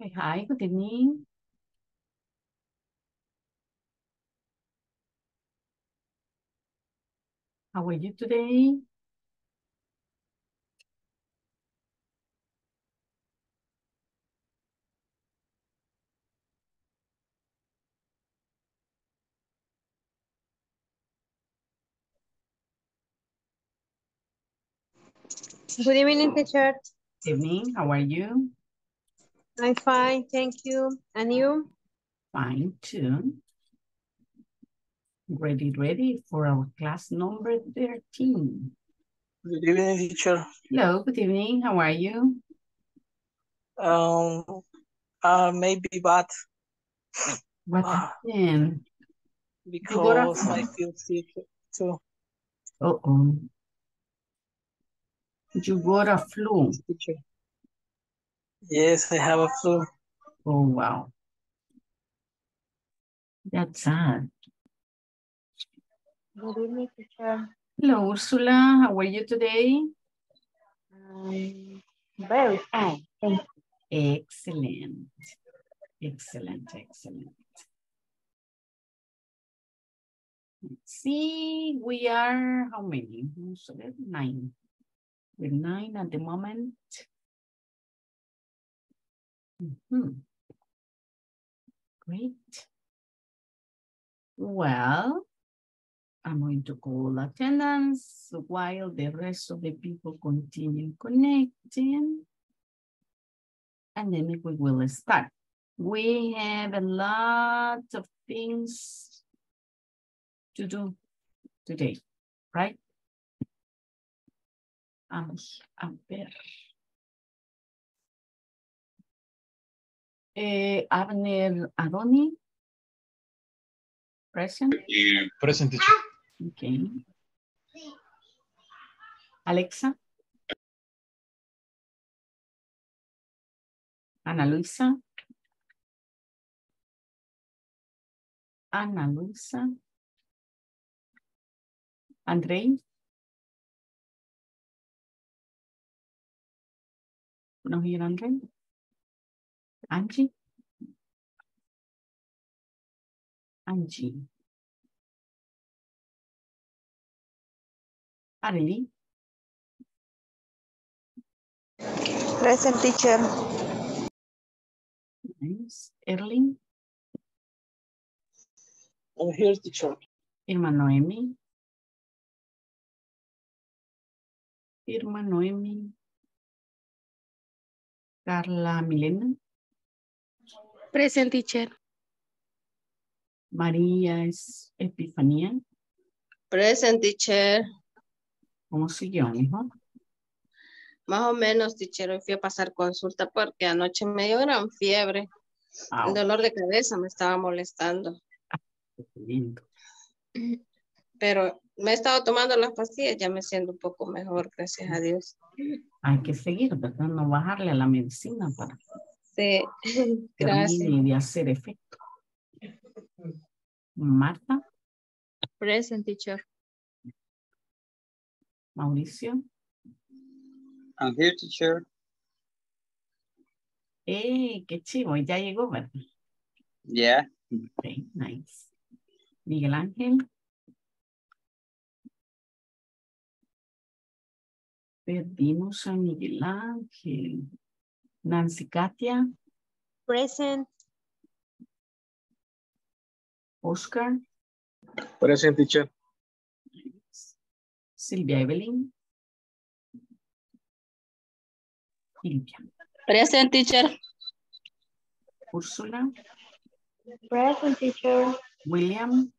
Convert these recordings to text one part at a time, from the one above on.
Hey, hi, good evening. How are you today? Good evening, teacher. Evening, how are you? I'm fine, thank you. And you? Fine too. Ready, ready for our class number 13. Good evening, teacher. Hello, good evening, how are you? Um, uh, maybe bad What Ah. happened? because I feel sick too, Uh-oh. You got a flu. teacher. Yes, I have a flu. Oh, wow. That's sad. Good evening, teacher. Hello, Ursula, how are you today? Um, very fine, thank you. Excellent. Excellent, excellent. Let's see, we are how many? Nine. We're nine at the moment. Mhm. Great. Well, I'm going to call attendance while the rest of the people continue connecting. And then we will start. We have a lot of things to do today, right? Vamos a ver. Eh, Abner Adoni. Present. Present teacher. Okay. Alexa. Ana Luisa. Ana Luisa. Andrei. No here, Andrei. Angie. Angie. Arely. Present, teacher. Nice. Erling. I'm here, teacher. Irma Noemi. Irma Noemi. Carla Milena. Present, teacher. María es Epifanía. Present, teacher. ¿Cómo siguió, mijo? Más o menos, teacher, hoy fui a pasar consulta porque anoche me dio gran fiebre. Ah, El dolor de cabeza me estaba molestando. qué lindo. Pero me he estado tomando las pastillas, ya me siento un poco mejor, gracias a Dios. Hay que seguir, ¿verdad? No bajarle a la medicina para Sí, gracias. termine de hacer efecto. Marta, Present, teacher. Mauricio. I'm here, teacher. ¡Eh, qué chivo! Ya llegó, ¿verdad? Yeah. Ok, nice. Miguel Ángel. Perdimos a Miguel Ángel. Nancy Katia, Present. Oscar, Present teacher. Silvia Evelyn. Silvia. Present, teacher. Úrsula, Present, teacher. William.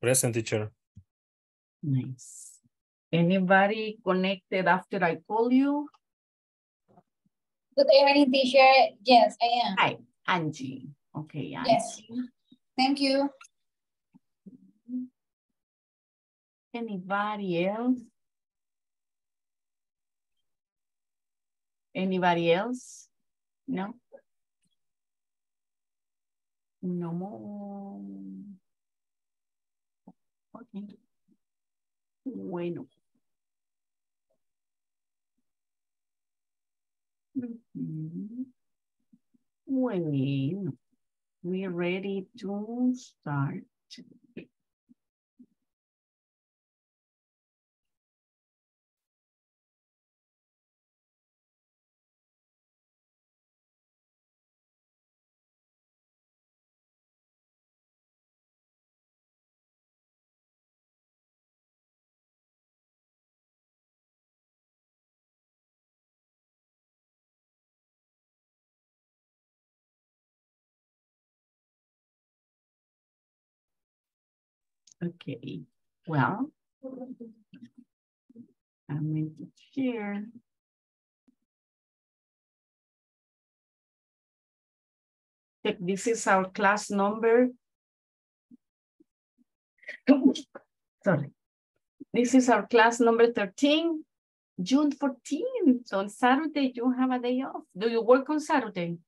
Present teacher. Nice. Anybody connected after I call you? Good evening, teacher. Yes, I am. Hi, Angie. Okay, Angie. Yes. Thank you. Anybody else? Anybody else? No? No more. Okay. Bueno. Mm-hmm. Ujú. We're ready to start. Okay, well, I'm going to share. This is our class number. Sorry. This is our class number 13, June 14th. So on Saturday, you have a day off. Do you work on Saturday?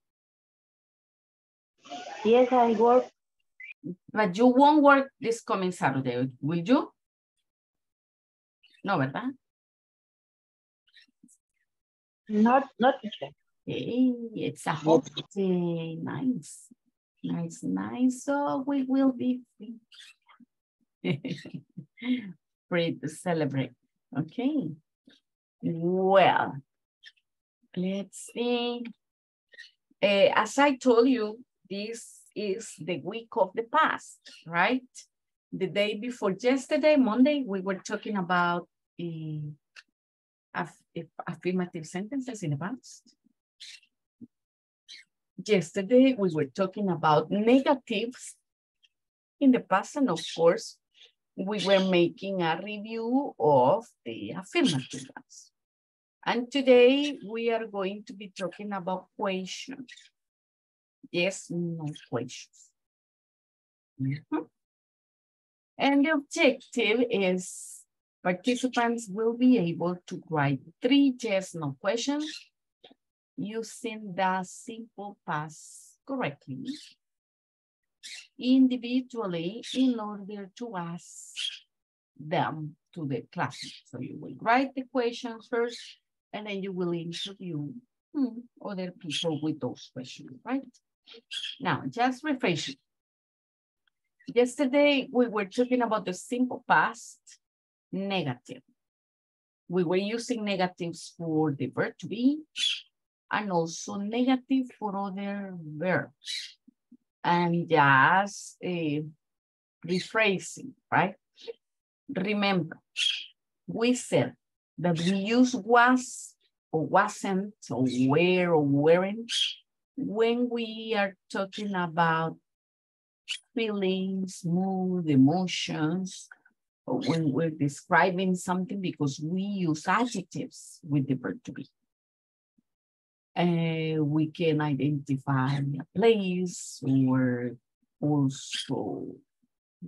Yes, I work. But you won't work this coming Saturday, will you? No, ¿verdad? Not, not teacher. Hey, it's a holiday. Nice. Nice, nice. So we will be free. free to celebrate. Okay. Well, let's see. Uh, as I told you, this is the week of the past, right? The day before yesterday, Monday, we were talking about uh, aff affirmative sentences in the past. Yesterday, we were talking about negatives in the past, and of course, we were making a review of the affirmative ones. And today, we are going to be talking about questions yes, no questions. Mm -hmm. And the objective is participants will be able to write three yes, no questions using the simple past correctly individually in order to ask them to the class. So you will write the questions first and then you will interview hmm, other people with those questions, right? Now, just refreshing. Yesterday, we were talking about the simple past negative. We were using negatives for the verb to be and also negative for other verbs. And just uh, rephrasing, right? Remember, we said that we use was or wasn't or were or weren't when we are talking about feelings, mood, emotions, when we're describing something because we use adjectives with the verb to be. Uh, we can identify a place or also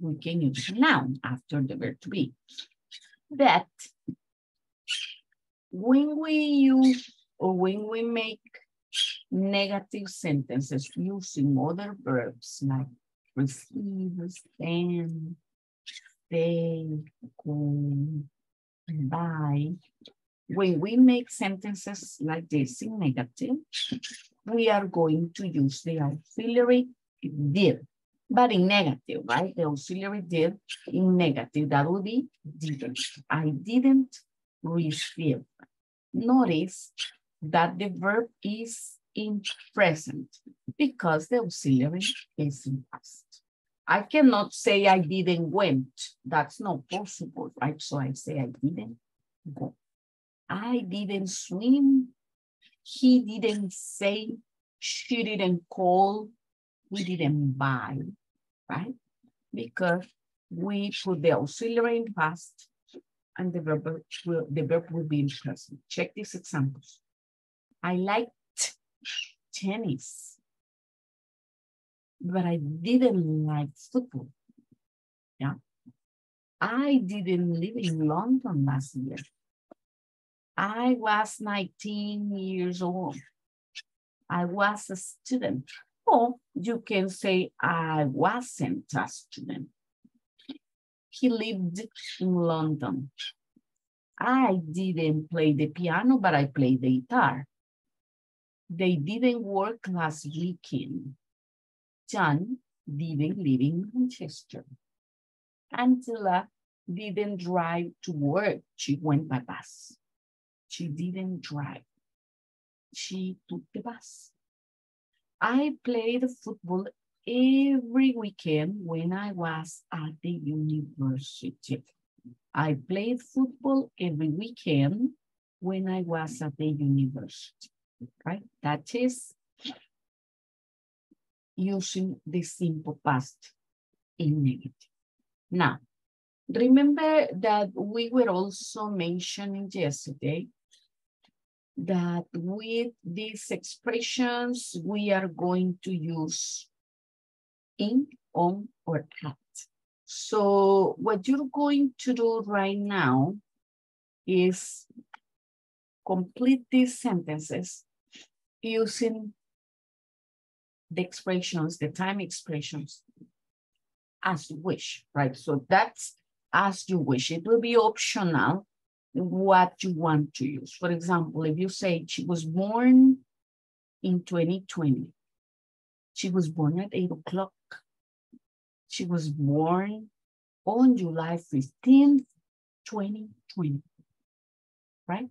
we can use a noun after the verb to be. That when we use or when we make negative sentences using other verbs like receive, stand, stay, go, buy. When we make sentences like this in negative, we are going to use the auxiliary did, but in negative, right? The auxiliary did in negative, that would be didn't. I didn't receive. Notice that the verb is in present because the auxiliary is in past. I cannot say I didn't went. That's not possible, right? So I say I didn't go. I didn't swim. He didn't say. She didn't call. We didn't buy, right? Because we put the auxiliary in past and the verb will, the verb will be in present. Check these examples. I liked tennis, but I didn't like football. Yeah. I didn't live in London last year. I was 19 years old. I was a student. Or you can say I wasn't a student. He lived in London. I didn't play the piano, but I played the guitar. They didn't work last weekend. John didn't live in Manchester. Angela didn't drive to work. She went by bus. She didn't drive. She took the bus. I played football every weekend when I was at the university. I played football every weekend when I was at the university, right? That is using the simple past in negative. Now, remember that we were also mentioning yesterday that with these expressions, we are going to use in, on, or at. So what you're going to do right now is complete these sentences using the expressions, the time expressions as you wish, right? So that's as you wish. It will be optional what you want to use. For example, if you say she was born in 2020, she was born at eight o'clock. She was born on July 15th, 2020, right?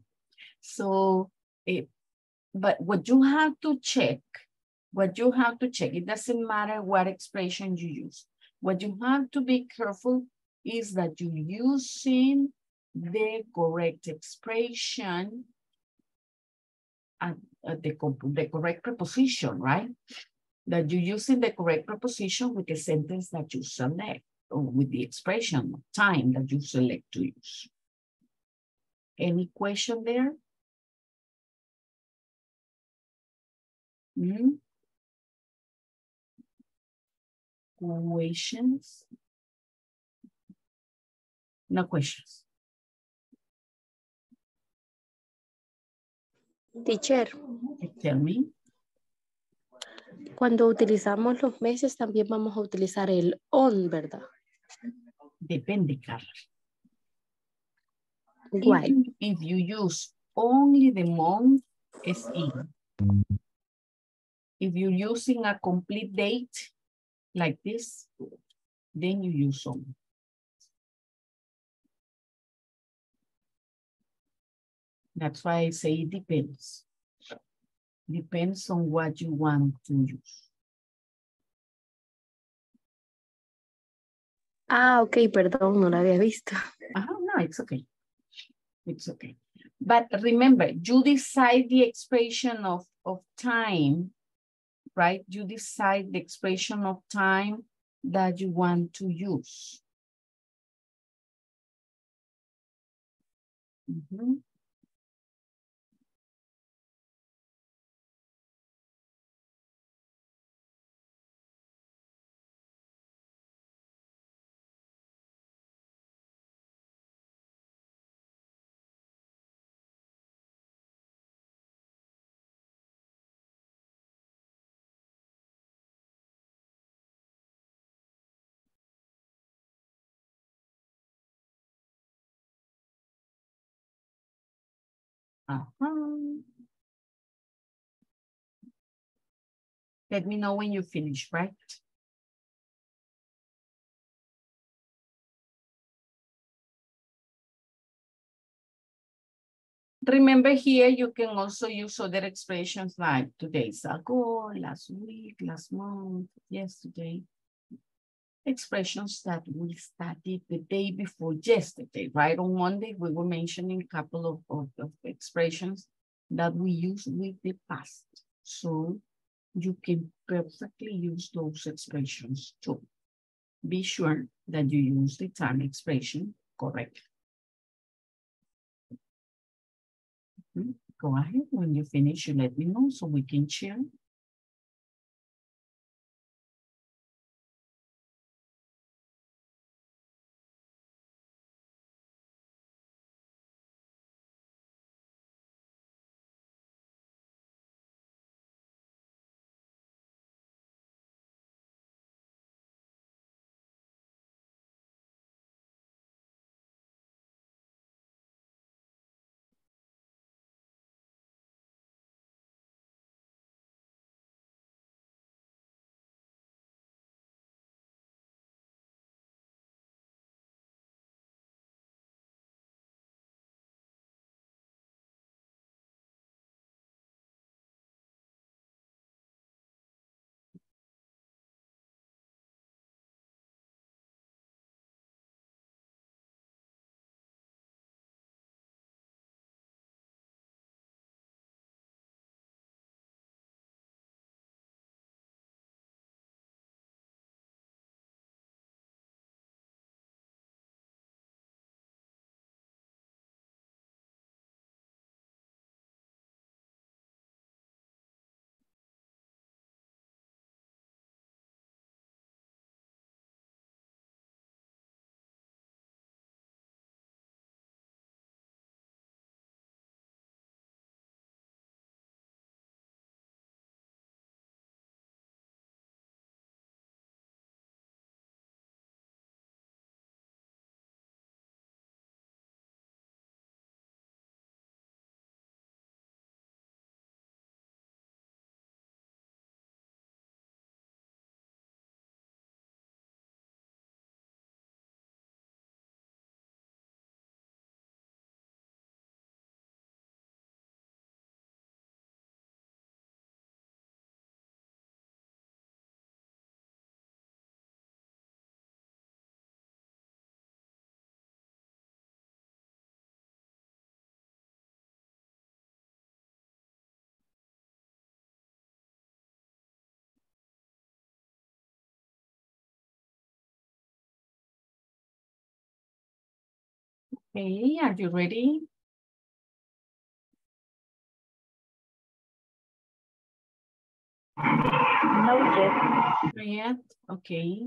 So, it, but what you have to check, what you have to check, it doesn't matter what expression you use. What you have to be careful is that you're using the correct expression and the, the correct preposition, right? That you're using the correct preposition with the sentence that you select or with the expression time that you select to use. Any question there? Mm -hmm. Questions? No questions. Teacher. Tell me. Cuando utilizamos los meses también vamos a utilizar el on, ¿verdad? Depende, Carla. Why? If, if you use only the month, it's in. If you're using a complete date like this, then you use on. That's why I say it depends. Depends on what you want to use. Ah, ok, perdón, no lo había visto. -huh, no, it's okay. It's okay. But remember, you decide the expression of, of time, right? You decide the expression of time that you want to use. Mm -hmm. -huh. Let me know when you finish, right? Remember here, you can also use other expressions like today's ago, last week, last month, yesterday expressions that we studied the day before yesterday, right? On Monday, we were mentioning a couple of, of, of expressions that we use with the past. So you can perfectly use those expressions too. Be sure that you use the time expression correctly. Mm-hmm. Go ahead. When you finish, you let me know so we can share. Okay, are you ready? No, yet. Not yet? Okay.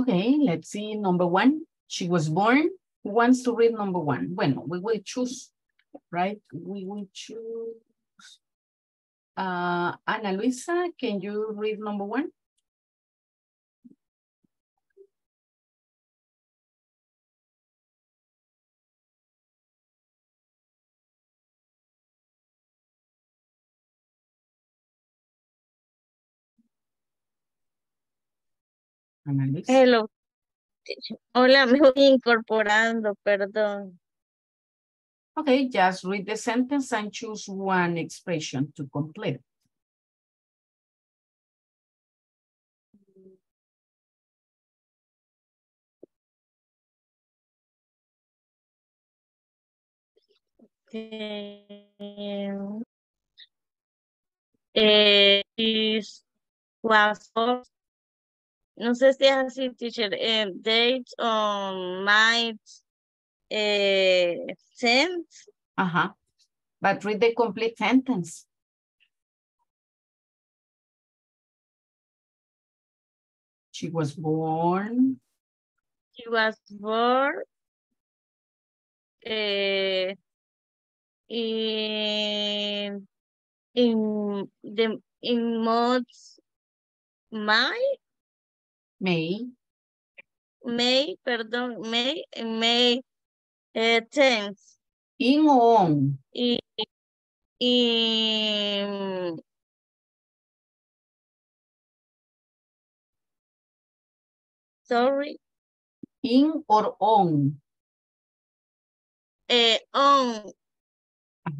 Okay, let's see number one. She was born. Who wants to read number one? Bueno, we will choose, right? We will choose. Uh, Ana Luisa, can you read number one? Ana Luisa. Hello. Hola, me voy incorporando, perdón. Okay, just read the sentence and choose one expression to complete. Eh, eh, is- was no sé si es así, teacher, eh, date on my eh, tenth, Uh-huh. But read the complete sentence. She was born, she was born eh, in in the in months May, May, May, perdón, May, May eh, 10th. in on, Y, y sorry, in or on. eh, on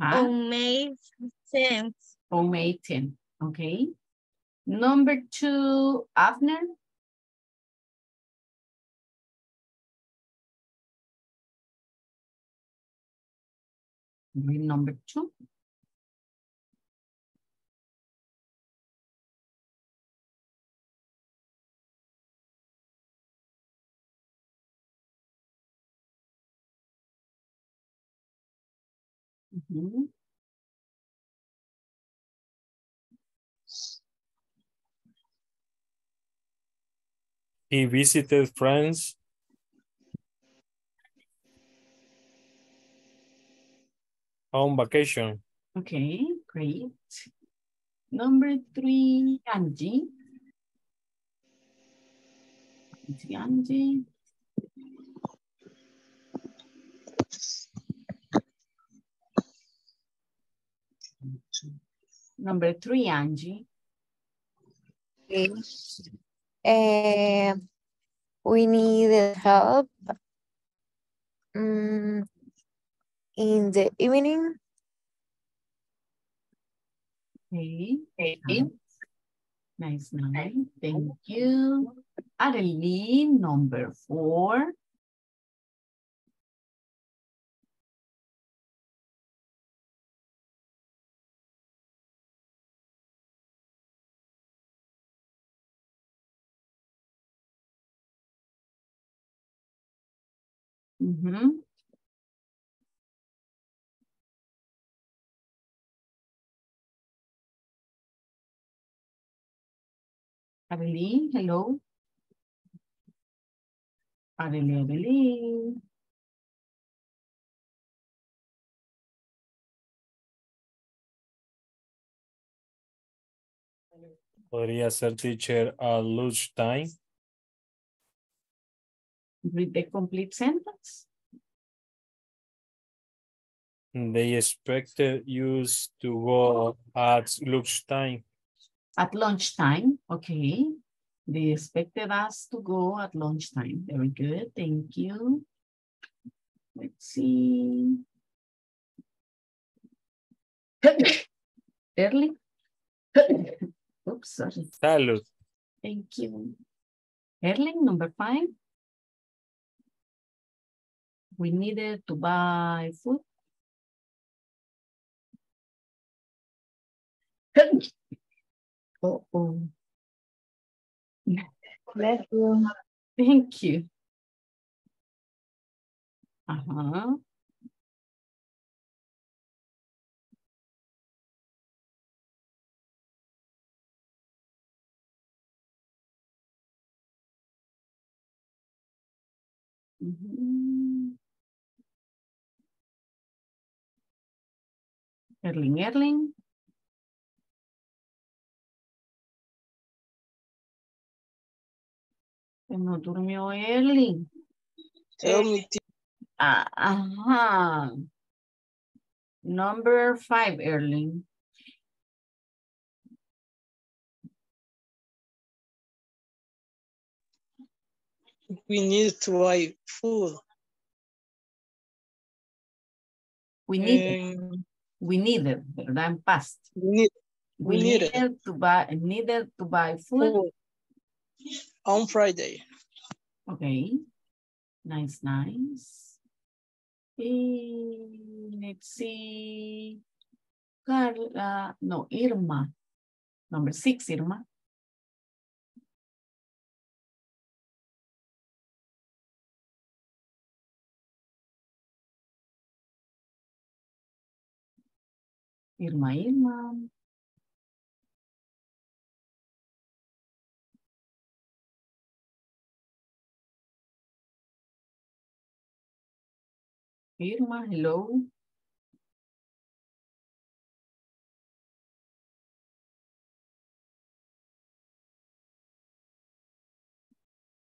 on May 10th. On May 10, okay. Number two, Abner. Dream number two. Mm -hmm. He visited France On vacation. Okay, great. Number three, Angie. Angie, Angie. Number three, Angie. Okay. Eh, we need help mm, in the evening. Okay. okay. Nice, nice. Thank you. Adeline, number four. Mm-hmm. Adeline, hello. Adeline, Adeline. Podría ser teacher uh, at lunchtime. Read the complete sentence. They expected you to go at lunchtime. At lunchtime, okay. They expected us to go at lunchtime. Very good, thank you. Let's see. Early. Oops, sorry. Salud. Thank you. Erling, number five. We needed to buy food. Oh, oh. Bless you. Thank you. Uh-huh. Mhm. Erling, Erling. Que no durmió. Tell me, Ah, Ajá. Number five, Erling. we need to buy food. We need, Um, we needed, ¿verdad? En past. we need We We needed. needed to buy, needed to buy food. food on Friday. Okay. Nice, nice. Eh, let's see. Carla, no, Irma. Number six, Irma. Irma, Irma. Irma, hello.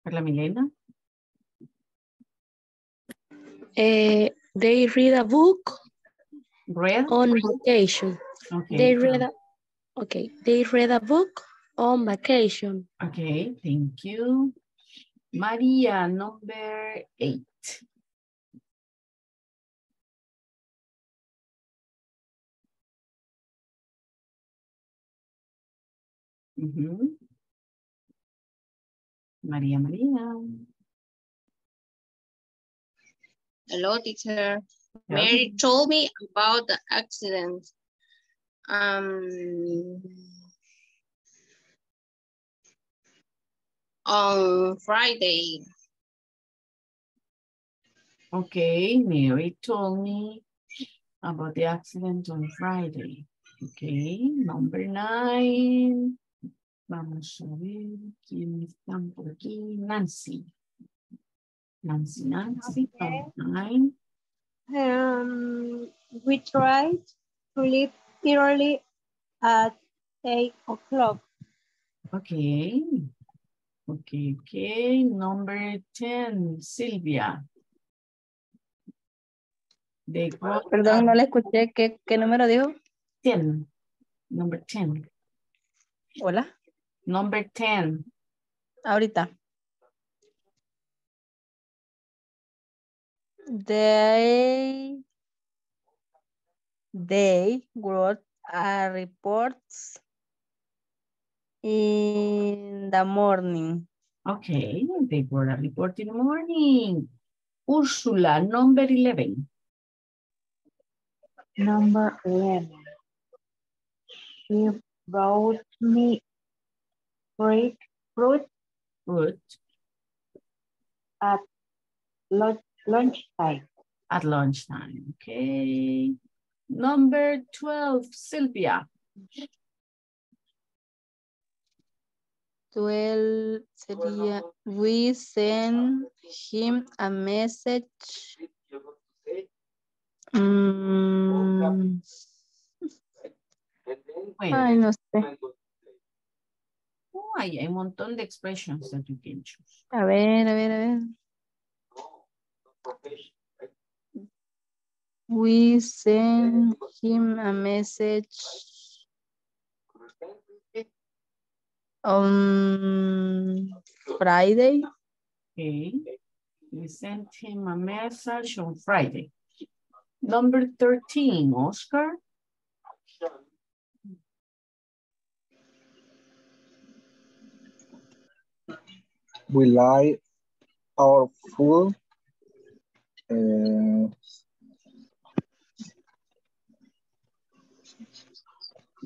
Carla Milena. Eh, they read a book Red. on vacation. Okay. They read a, okay, they read a book on vacation. Okay, thank you. Maria, number eight. Mhm. Maria, Maria. Hello, teacher. Mary told me about the accident. Um, on Friday. Okay, Mary told me about the accident on Friday. Okay, number nine. Vamos a ver quién están por aquí. Nancy. Nancy, Nancy. Fine. Um, we tried to leave early at eight o'clock. Okay. Okay, okay. Number 10, Silvia. They got Perdón, no le escuché. ¿Qué, qué número dijo? 10. Number 10. Hola. Number 10. Ahorita. They they wrote a reports in the morning. Okay, they wrote a report in the morning. Ursula, number 11. Number 11. She brought me fruit, fruit Fruit at lunch, lunchtime. at lunchtime. Okay. Number 12, Sylvia. 12 sería, we send him a message. Mm, Bueno, ay, no sé. Oh, hay hay un montón de expressions that you can choose. A ver, a ver, a ver. We send him a message on Friday. Okay. We sent him a message on Friday. Number 13, Oscar. We like our food. Uh,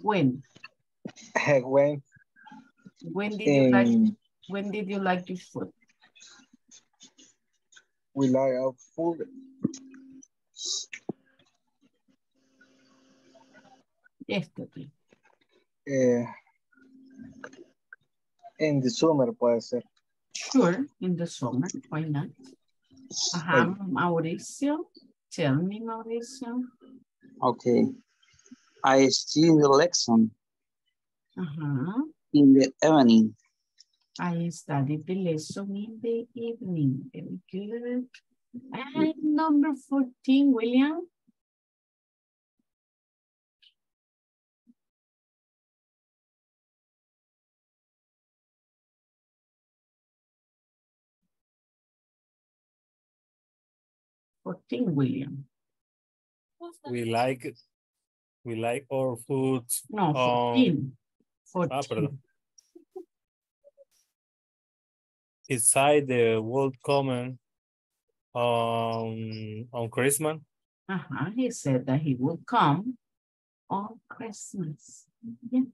When? when When did you like um, when did you like this food? we like our food Yesterday. uh, in the summer puede ser. Sure, in the summer, why not? Ajá, Mauricio. Tell me, Mauricio. Okay. I see the lesson Ajá. in the evening. I studied the lesson in the evening. Very good. And number 14, William. Fourteen, William. We like we like our food. No, um, fourteen. ah, Fourteen. perdón. Inside the world common um on Christmas. Uh-huh. He said that he will come on Christmas. Yeah.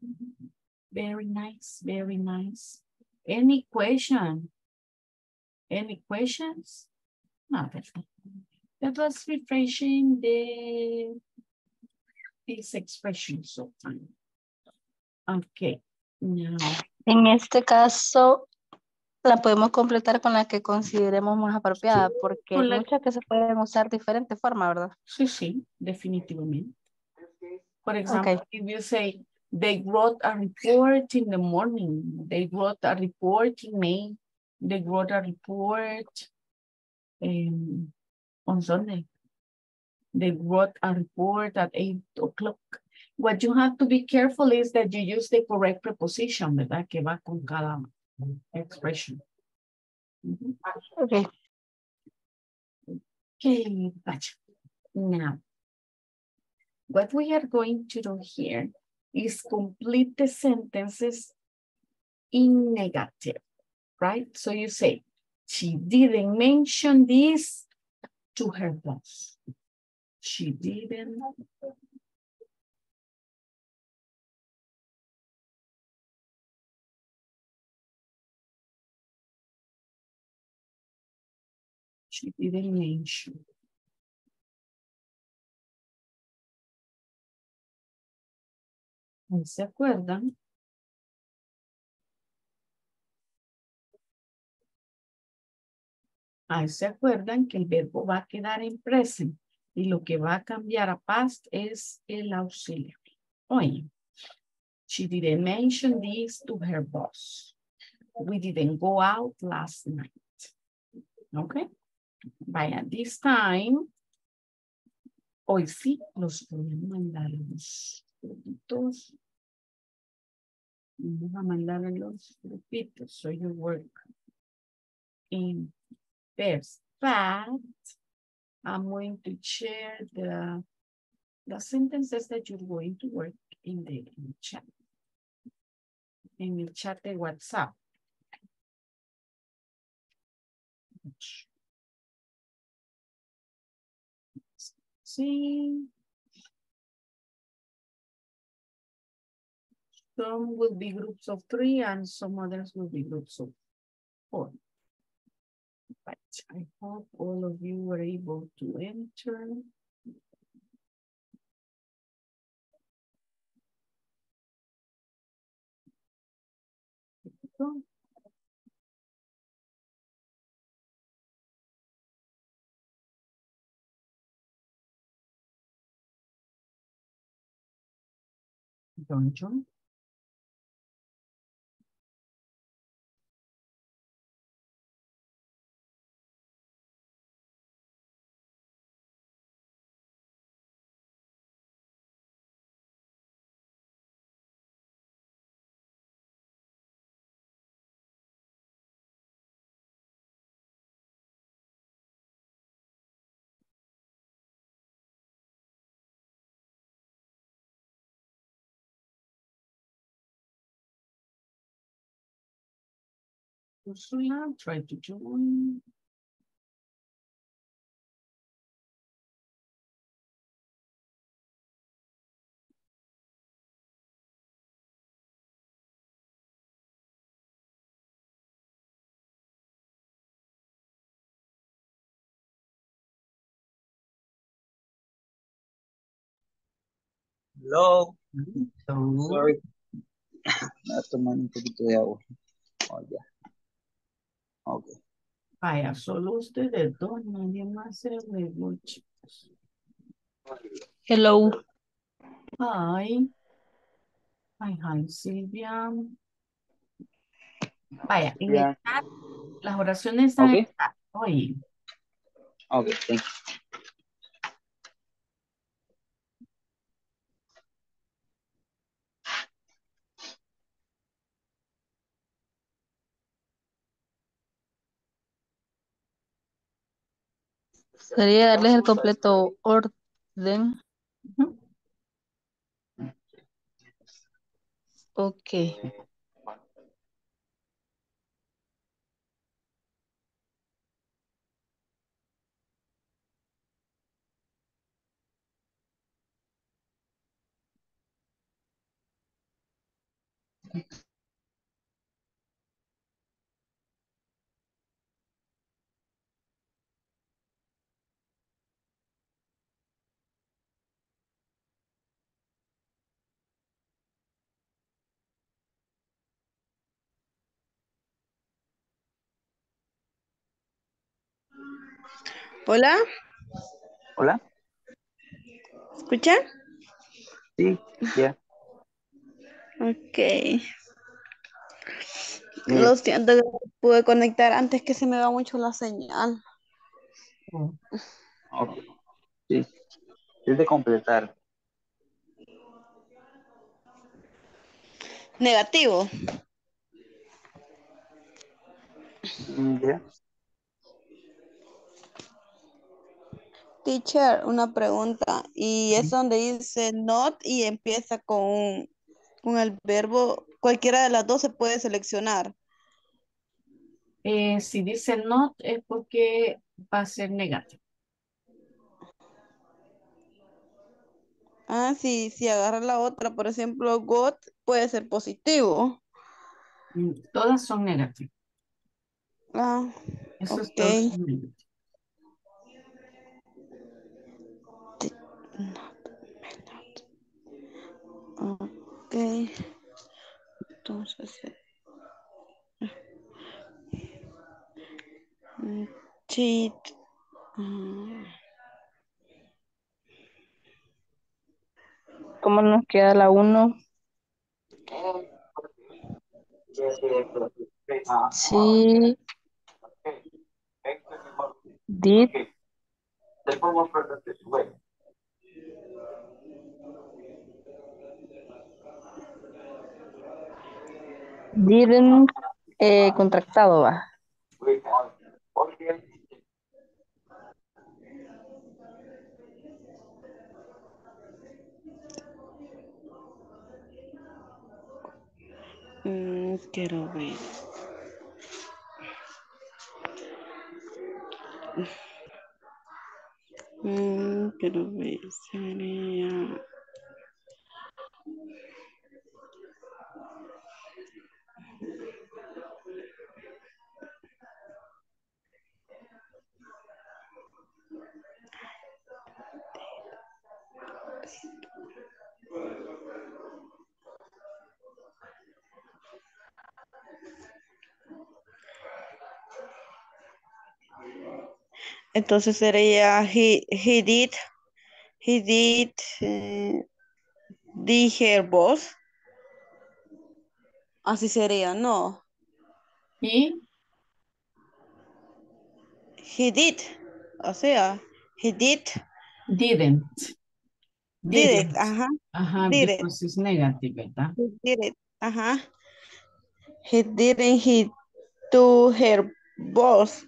Very nice, very nice. Any question? Any questions? No, that's That was refreshing the these expressions of time. Okay, now En este caso, la podemos completar con la que consideremos más apropiada, porque hay Con la- muchas que se pueden usar de diferente forma, ¿verdad? sí, sí, definitivamente. For example, if you say they wrote a report in the morning, they wrote a report in May, they wrote a report um, on Sunday. They wrote a report at eight o'clock. What you have to be careful is that you use the correct preposition, ¿verdad? Que va con cada expression. Mhm. Okay. Okay, gotcha. Now, what we are going to do here is complete the sentences in negative, right? So you say, she didn't mention this to her boss. She didn't. She didn't mention. ¿Se acuerdan? Ahí se acuerdan que el verbo va a quedar en present y lo que va a cambiar a past es el auxiliar. Oye, she didn't mention this to her boss. We didn't go out last night. Okay. Vaya, this time, hoy sí los voy a mandar los grupitos. Vamos a mandar los grupitos, so you work in pairs. But I'm going to share the, the sentences that you're going to work in the, chat in the chat. En el chat de WhatsApp. See. Some will be groups of three and some others will be groups of four. But I hope all of you were able to enter. John John. Ursula, try to join. Hello. Hello. Sorry. Voy a tomar un poquito de agua. Oh, ya. Ok. Vaya, solo ustedes dos, nadie más se regó, chicos. Hello. Hi. Hi, hi, Silvia. Vaya, en el Ya. chat, las oraciones están en el chat. Oye, Ok, thank you. Sería darles el completo orden. Ok. Hola, Hola. ¿escuchan? Sí, ya. Ok. Lo siento que pude conectar antes que se me va mucho la señal. Ok. Sí. Es de completar. Negativo. Mm, Ya. Teacher, una pregunta. Y es donde dice not y empieza con, con el verbo, cualquiera de las dos se puede seleccionar. eh, si dice not es porque va a ser negativo. Ah, sí, si agarra la otra, por ejemplo, got puede ser positivo. Mm, Todas son negativas. Ah, Eso es ok. todo son negativas. Ok. Entonces. eh, mm, Cheat. mm, ¿Cómo nos queda la uno? Sí. Did. Didn't eh, contractado va. mm, quiero ver. Mm, quiero ver. Sería. Entonces sería he, he did, he did, eh, did her boss. Así sería, ¿no? He He did, o sea, he did, didn't. Did it, ajá, Ajá, did it. because it's negative, ¿verdad? he did it, ajá. He didn't he to her boss.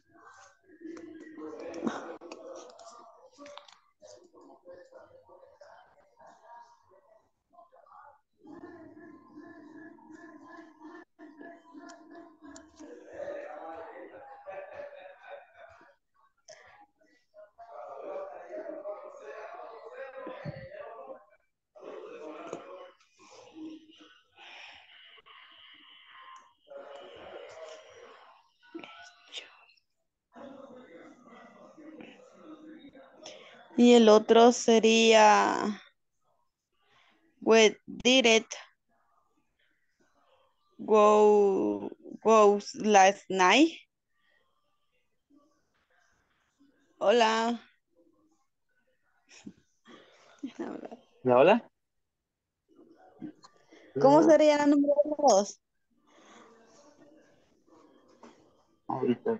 Y el otro sería we did it go goes last night. Hola. ¿La hola? ¿Cómo sería la número dos? Ahorita.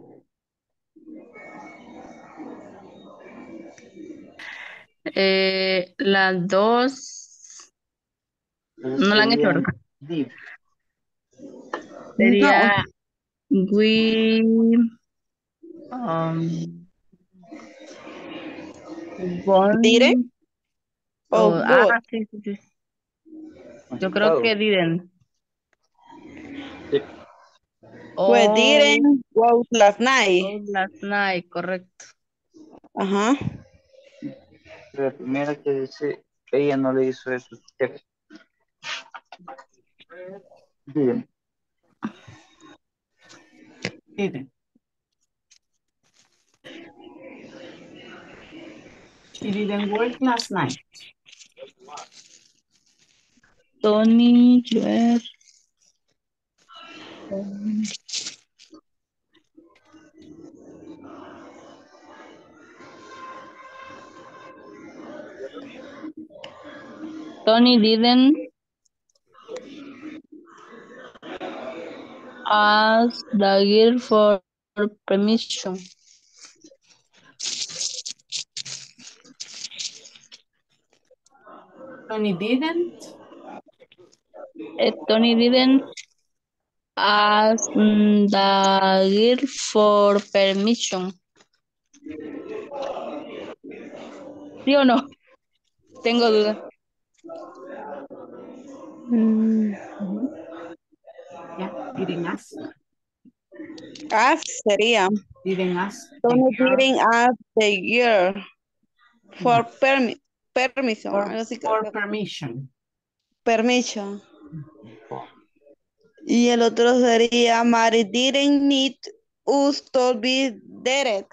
Eh, las dos no la han hecho, ¿verdad? Did. Sería we um Didn't oh, o ah, sí, sí, sí. Yo creo que didn't. Sí. We Oh, didn't go last night. oh, last night, correcto. Ajá. La primera que dice, ella no le hizo eso. jefe. Didn't. Didn't. She didn't work last night. Tony, Joel. Um, Tony didn't ask the girl for permission. Tony didn't. Eh, Tony didn't ask mm, the girl for permission. ¿Sí o no? Tengo duda. Yeah, didn't ask. Ask sería. Didn't ask. girl didn't ask the girl for permi permission. for, for permission. permission. Y el otro sería Mary didn't need us to be there.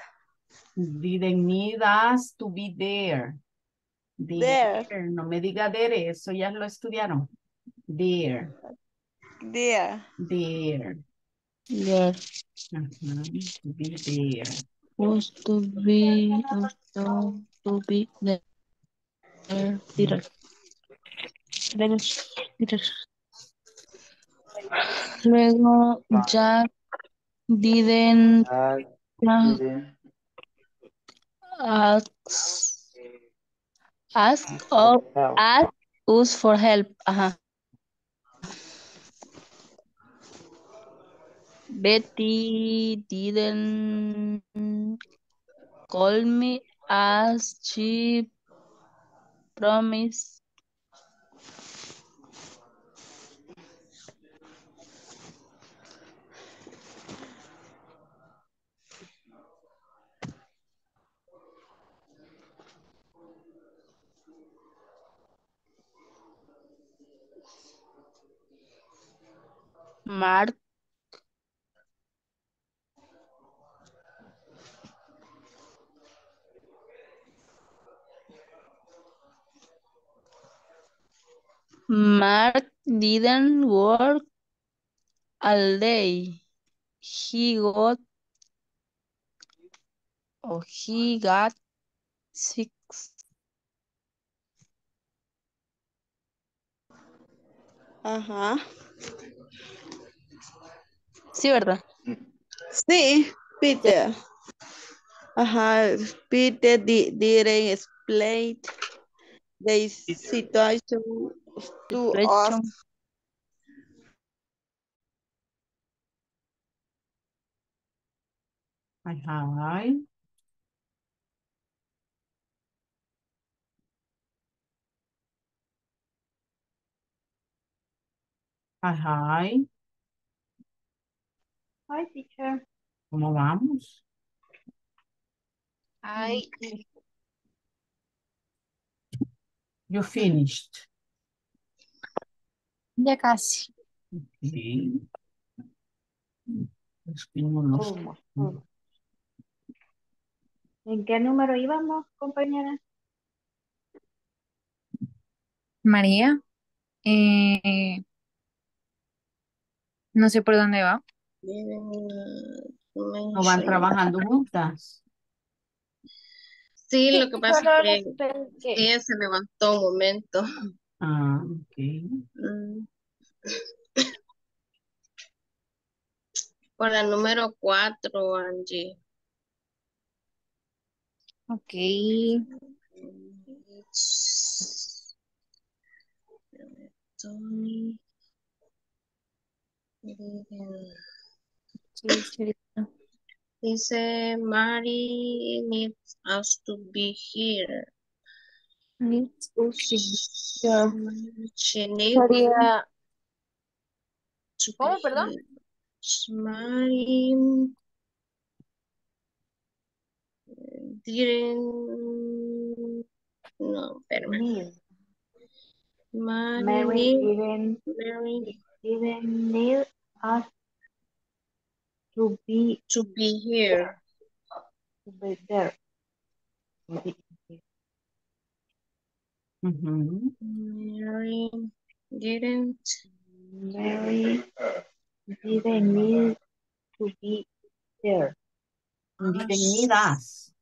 Didn't need us to be there. There. There. No me diga there, eso ya lo estudiaron. There, There. there. There Ajá, to be there. was to be, was to, to be there. There, there. There is- there. Luego, Jack didn't uh, didn't ask, ask, or ask us for help. Ajá. Betty didn't call me as she promised. Mark Mark didn't work all day. He got or he got sick. Ajá. Sí, ¿verdad? Sí, Peter. Ajá, Peter di- didn't explain the situation to us. Situation. Ajá. Ajá. Hi, teacher. ¿Cómo vamos? I You finished. Ya casi. Los- almost. ¿En qué número íbamos, compañera? María, eh, no sé por dónde va. ¿No van trabajando juntas? Sí, lo que pasa es que ella se levantó un momento. Ah, ok. Mm. Por la número cuatro, Angie. Ok. Dice, Mary needs us to be here. Needs us to needs Sería, to be ¿Cómo, perdón? Mary didn't, no, espérame. Need. Mary, Mary need- didn't, Mary didn't need us to be, to be here. to be there. Ujú. Mary didn't Mary didn't need to be there. Didn't need us.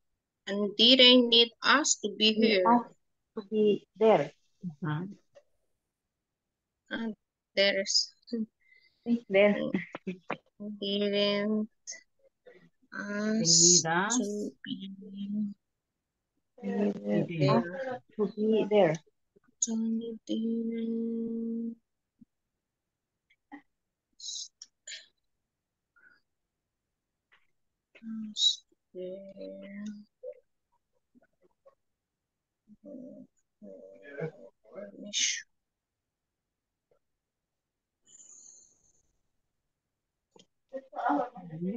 and didn't need us to be Need here. us to be there. Ajá. And there's Sí, there. didn't us need us. to be To be there. Tony didn't there.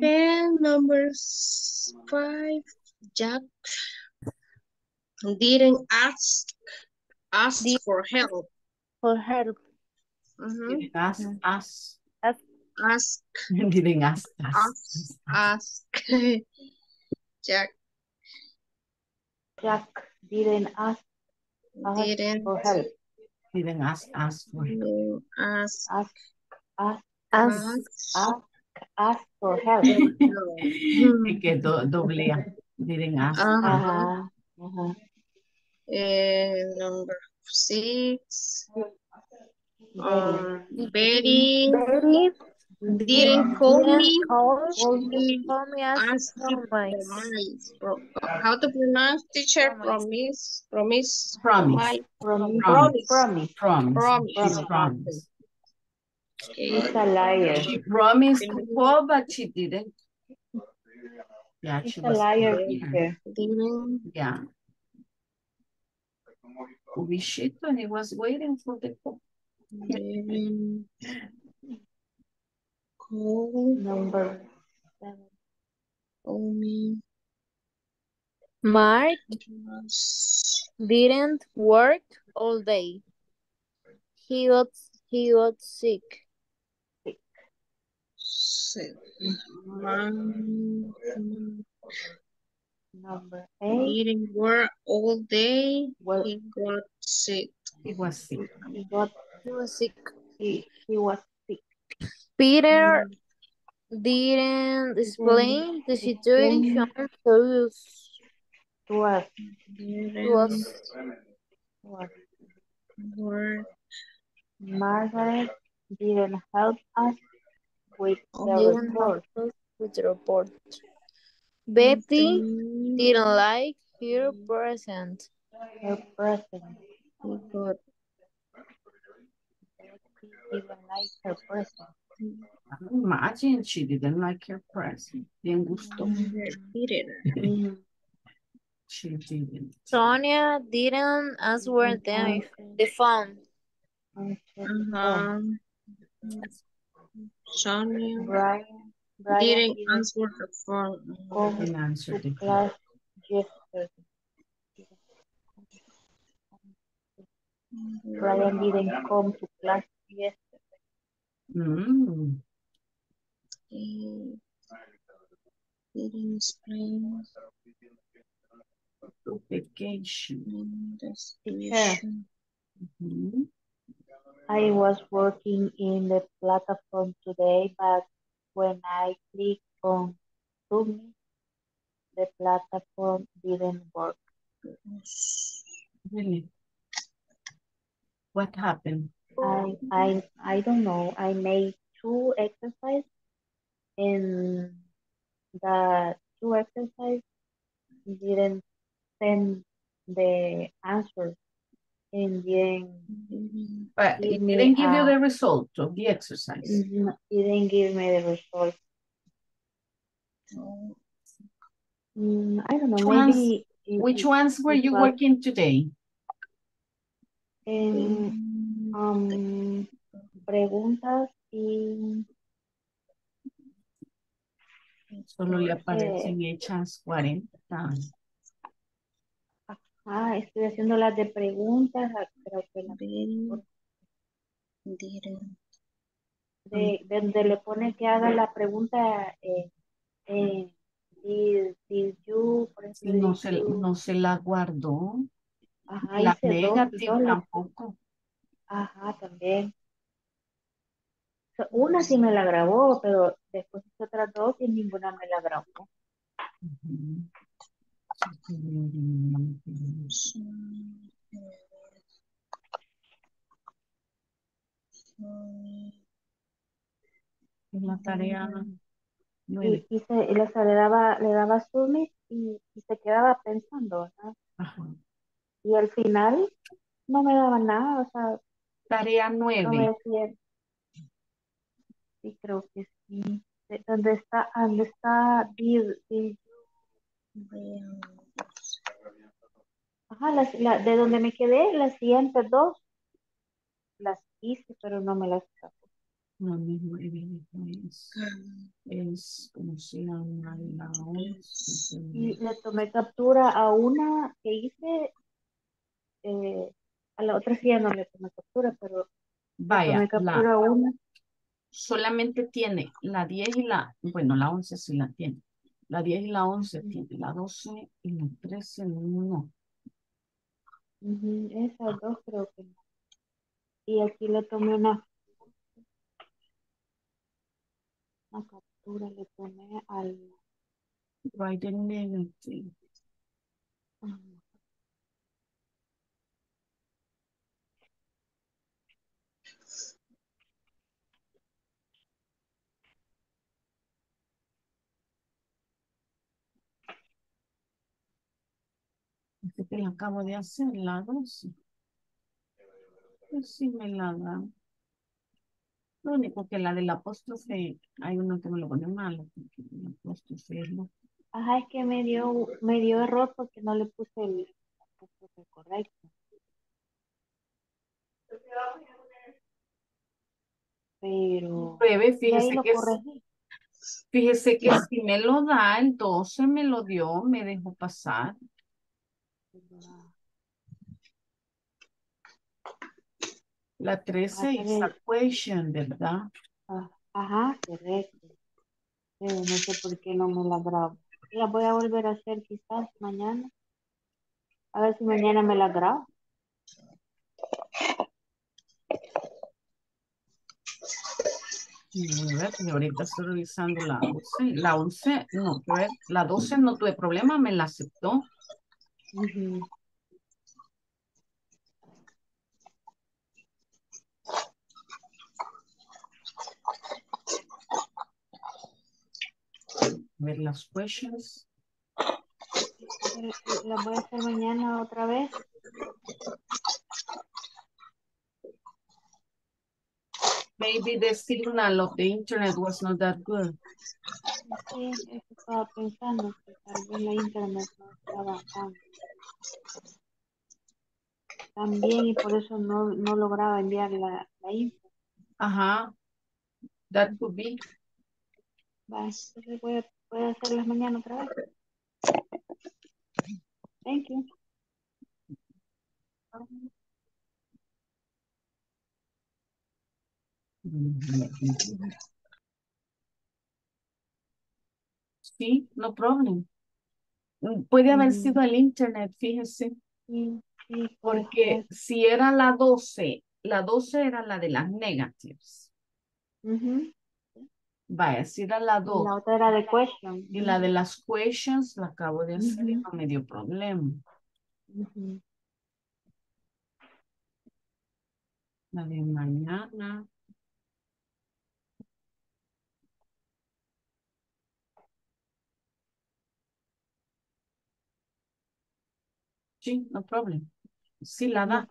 And number five, Jack didn't ask ask for help. For help. Mhm. Didn't ask us. Ask Didn't ask us. ask ask Jack Jack didn't ask us didn't for help. Didn't ask us for help. ask Ask, ask, Ask. ask, ask for help. Y que do, doble A. Didn't ask. Ajá. Ajá, ajá. And number six, um, Betty Betty didn't call me. call, She call me ask asked promise. How to pronounce teacher? Promise. Promise. Promise. Promise. Promise, Promise. promise. Promise. Promise. She promised. Okay. She's a liar. She promised to call, but she didn't. Yeah, She's she a liar, lying. teacher. Didn't Yeah. Ubishito, and he was waiting for the call. didn't call Number seven. call me. Mark didn't work all day. He got he got sick. sick. Mom Number eight. didn't work all day. Well, He got sick. He was sick. he got, He was sick. he, he was sick. Peter mm. didn't mm. explain the situation to us. To us, To us. to us. Margaret didn't help us with the Didn't report. with the report. Betty didn't like her present. Her present. he got Betty didn't like her present. Imagine she didn't like her present. Bien gustó. Peter. She didn't. Sonia didn't answer the, the phone. Uh-huh. Sonia Brian, Brian didn't didn't answer the phone. Didn't answer to the phone. class yesterday. Brian didn't come to class yesterday. Mm. He didn't explain To vacation. the Teacher. Mhm. I was working in the platform today, but when I clicked on Zoom, the platform didn't work. Really? What happened? I I I don't know. I made two exercises and the two exercises didn't send the answer and then But it didn't give you a- the result of the exercise. Mhm, didn't give me the result. Mm, I don't know. Which ones- Maybe it- Which it- ones were it you working today? en um, preguntas y Solo le aparecen hechas 40. Ah, estoy haciendo las de preguntas, ah, creo que la de donde le pone que haga la pregunta eh, eh, did, did you, por ejemplo, no se, you- no se la guardó. ajá, La hice dos, las- tampoco. ajá, también. So, Una sí me la grabó, pero después hice otras dos y ninguna me la grabó. Ujú. En la tarea. Y, y, se, y le, daba, le daba submit y, y se quedaba pensando. Y al final no me daba nada, o sea, Tarea no nueve. decía. Sí, creo que sí. De- ¿Dónde está? ¿Dónde está? Did, did Ajá, las, la, de donde me quedé, las siguientes dos las hice, pero no me las sacó. No, mismo es, es como se llama la once. Y le tomé captura a una que hice, eh, a la otra sí ya no le tomé captura, pero Vaya, tomé captura la, a una. solamente tiene la 10 y la, bueno, la 11 sí la tiene. La 10 y la 11 tiene, la 12 y la 13 no. Ujú, esas dos creo que no. Y aquí le tomé una, una captura, le tomé al... Write the que la acabo de hacer, la 12. Pues sí me la dan. Lo único que la del apóstrofe, hay uno que me lo pone malo, porque el apóstrofe es lo Ajá, es que me dio, me dio error porque no le puse el apóstrofe correcto. Pero que, corregí. fíjese que si me lo da, el 12 me lo dio, me dejó pasar. La 13 a es ver. a question, ¿verdad? Ah, Ajá, correcto. Pero no sé por qué no me la grabo. La voy a volver a hacer quizás mañana. A ver si mañana me la grabo. Y ver, porque ahorita estoy revisando la 11. La 11, no, la 12 no tuve problema, me la aceptó. Ujú. ver las questions. Pero La voy a hacer mañana otra vez. Maybe the signal of the internet was not that good. Sí, estaba pensando que tal vez la internet no estaba tan, tan bien y por eso no, no lograba enviar la, la info. Ajá. That could be. Va, entonces voy a, voy a hacerlas mañana otra vez. Thank you. Sí, no problem. Mm, Puede haber Ujú. sido el internet, fíjese, porque si era la 12, la 12 era la de las negatives. Vaya, si era la Y 2 la otra era de question. y la de las questions la acabo de hacer y no me dio problema. La de mañana. Sí, no problem. Sí la da.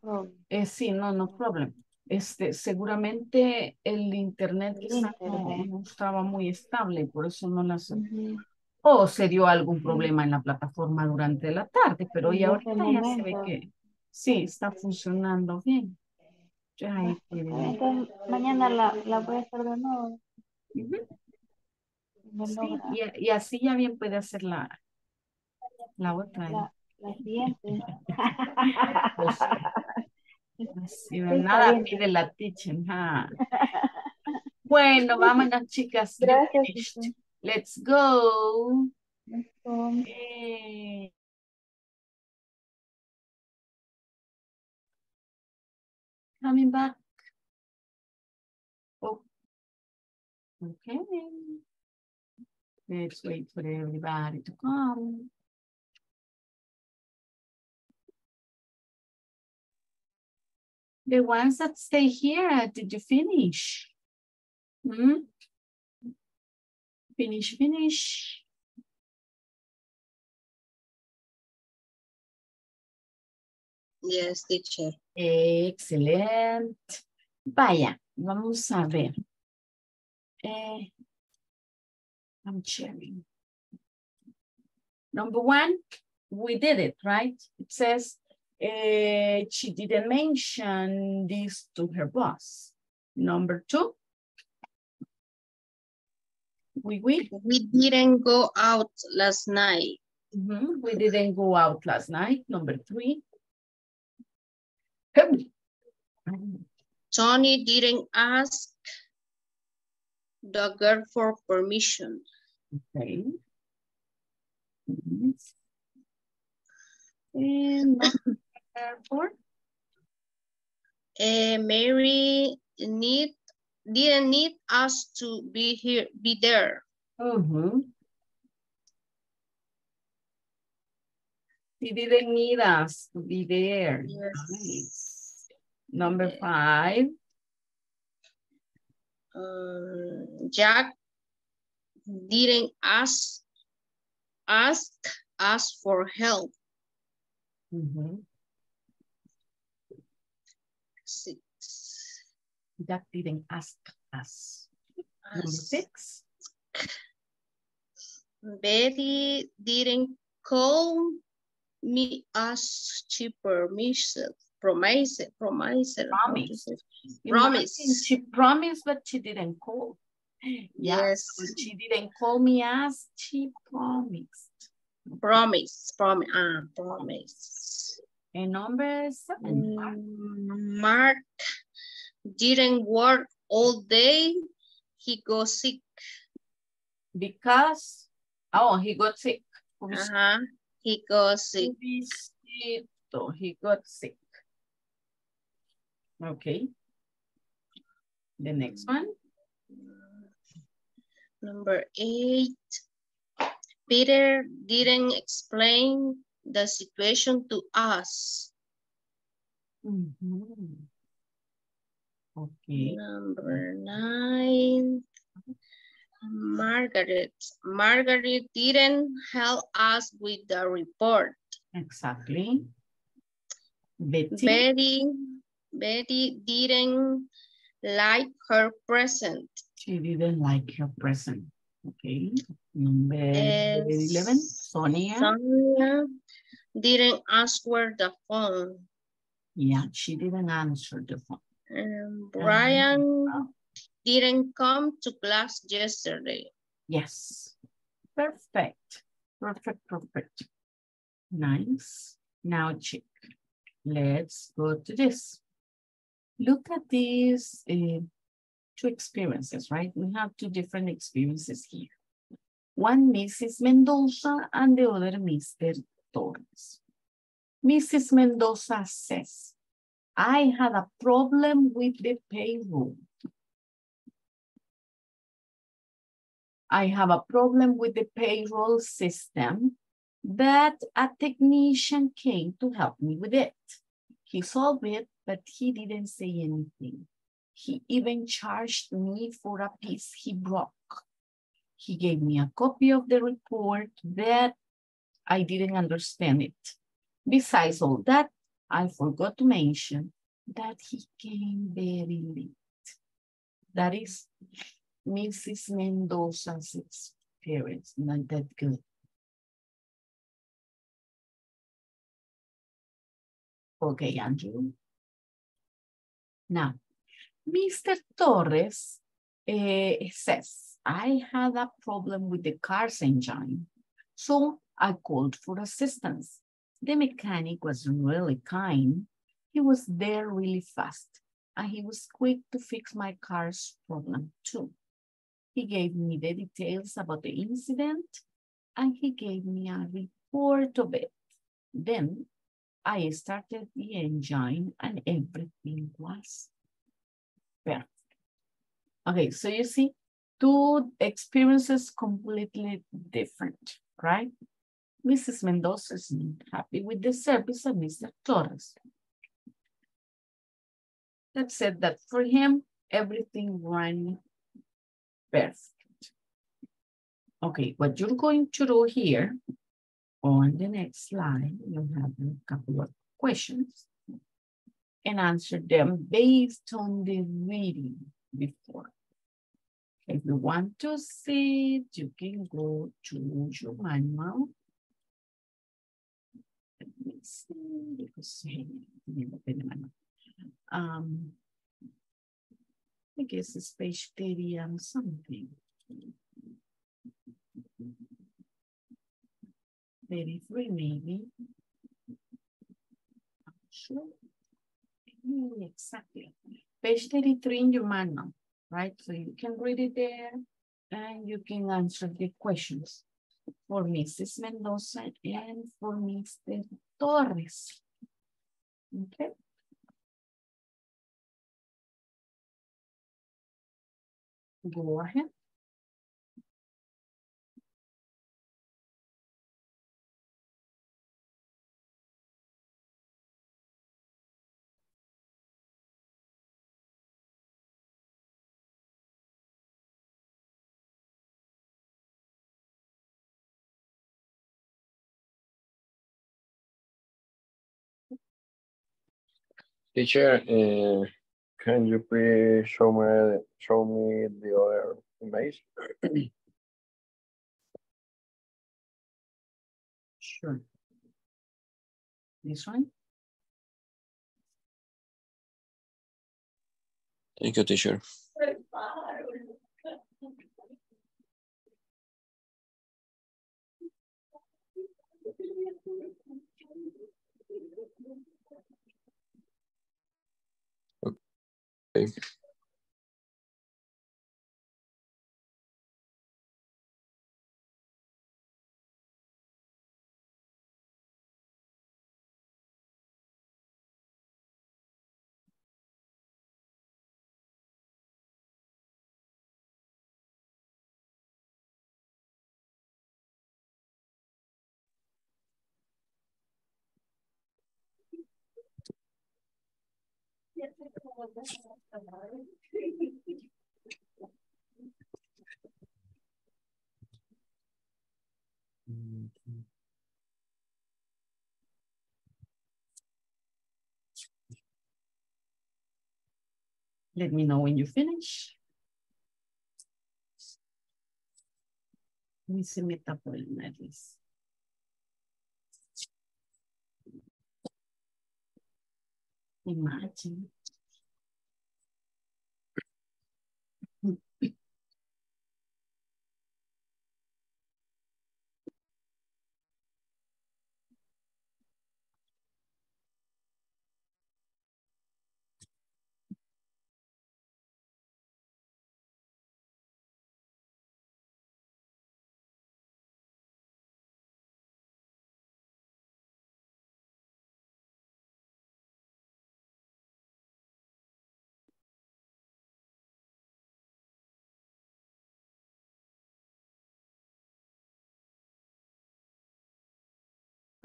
Eh, sí, no, no problem. Este, seguramente el internet quizá no, estaba muy estable, por eso no las... Ujú. O se dio algún problema en la plataforma durante la tarde, pero ya ahorita ya se ve que sí, está funcionando bien. Bien, Entonces, mañana la, la voy a hacer de nuevo. Sí, y, y así ya bien puede hacer la, la otra. ¿eh? la, la siguiente. Pues, Está nada bien. pide la teacher. ajá. Bueno, vámonos, chicas. Gracias. Let's go. Let's go. Eh, Coming back. Oh. Okay. Let's wait for everybody to come. The ones that stay here, did you finish? Hmm? Finish, finish. Yes, teacher. Excelente. Vaya, vamos a ver. Eh, I'm sharing. Number one, we did it, right? It says eh, she didn't mention this to her boss. Number two, We, we, We didn't go out last night. Mhm, we didn't go out last night. Number three. Tony didn't ask the girl for permission. Okay. And number four. Eh, Mary need didn't need us to be here, be there. Mhm. He didn't need us to be there. Yes. Nice. Number five. Um, Jack didn't ask ask us for help. Mhm. Six. Jack didn't ask us. Number six. Betty didn't call me as she promised, how to Promise. Promise. She promised, but she didn't call. Yeah, Yes. so she didn't call me as she promised. Promise, promise, ah, promise. And number seven. Mm, Mark didn't work all day. He got sick. Because, oh, he got sick. Pobrecito, Uh-huh. He got sick. He got sick. Okay. The next one. Number eight. Peter didn't explain the situation to us. Mhm. Okay. Number nine. Margaret. Margaret didn't help us with the report. Exactly. Betty. Betty, Betty didn't like her present. She didn't like her present. Okay. Number And 11. Sonia. Sonia didn't answer the phone. Yeah, she didn't answer the phone. And Brian didn't come to class yesterday. yes. Perfect. Perfect, perfect. Nice. Now check. Let's go to this. Look at these uh, two experiences, right? We have two different experiences here. One Mrs. Mendoza and the other Mr. Torres. Mrs. Mendoza says, I had a problem with the payroll. I have a problem with the payroll system, but a technician came to help me with it. He solved it, but he didn't say anything. He even charged me for a piece he broke. He gave me a copy of the report, but I didn't understand it. Besides all that, I forgot to mention that he came very late. That is Mrs. Mendoza's experience, not that good. Okay, Andrew. Now, Mr. Torres eh, says, I had a problem with the car's engine, so I called for assistance. The mechanic was really kind. He was there really fast, and he was quick to fix my car's problem too. He gave me the details about the incident, and he gave me a report of it. Then I started the engine and everything was perfect. Okay, so you see, two experiences completely different, right? Mrs. Mendoza is not happy with the service of Mr. Torres. That said that for him, everything ran perfect. Okay, what you're going to do here on the next slide, you have a couple of questions and answer them based on the reading before. If you want to see it, you can go to your manual mixer di così um I guess it's page 30 and something 33 maybe I'm sure exactly page 33 in your manual right so you can read it there and you can answer the questions for Mrs. Mendoza and for Mr. Torres. Okay. Go. Teacher, uh, can you please show me show me the other image? Sure. This one? Thank you, teacher. Okay. Let me know when you finish. Me se meta por el nariz. Imagine.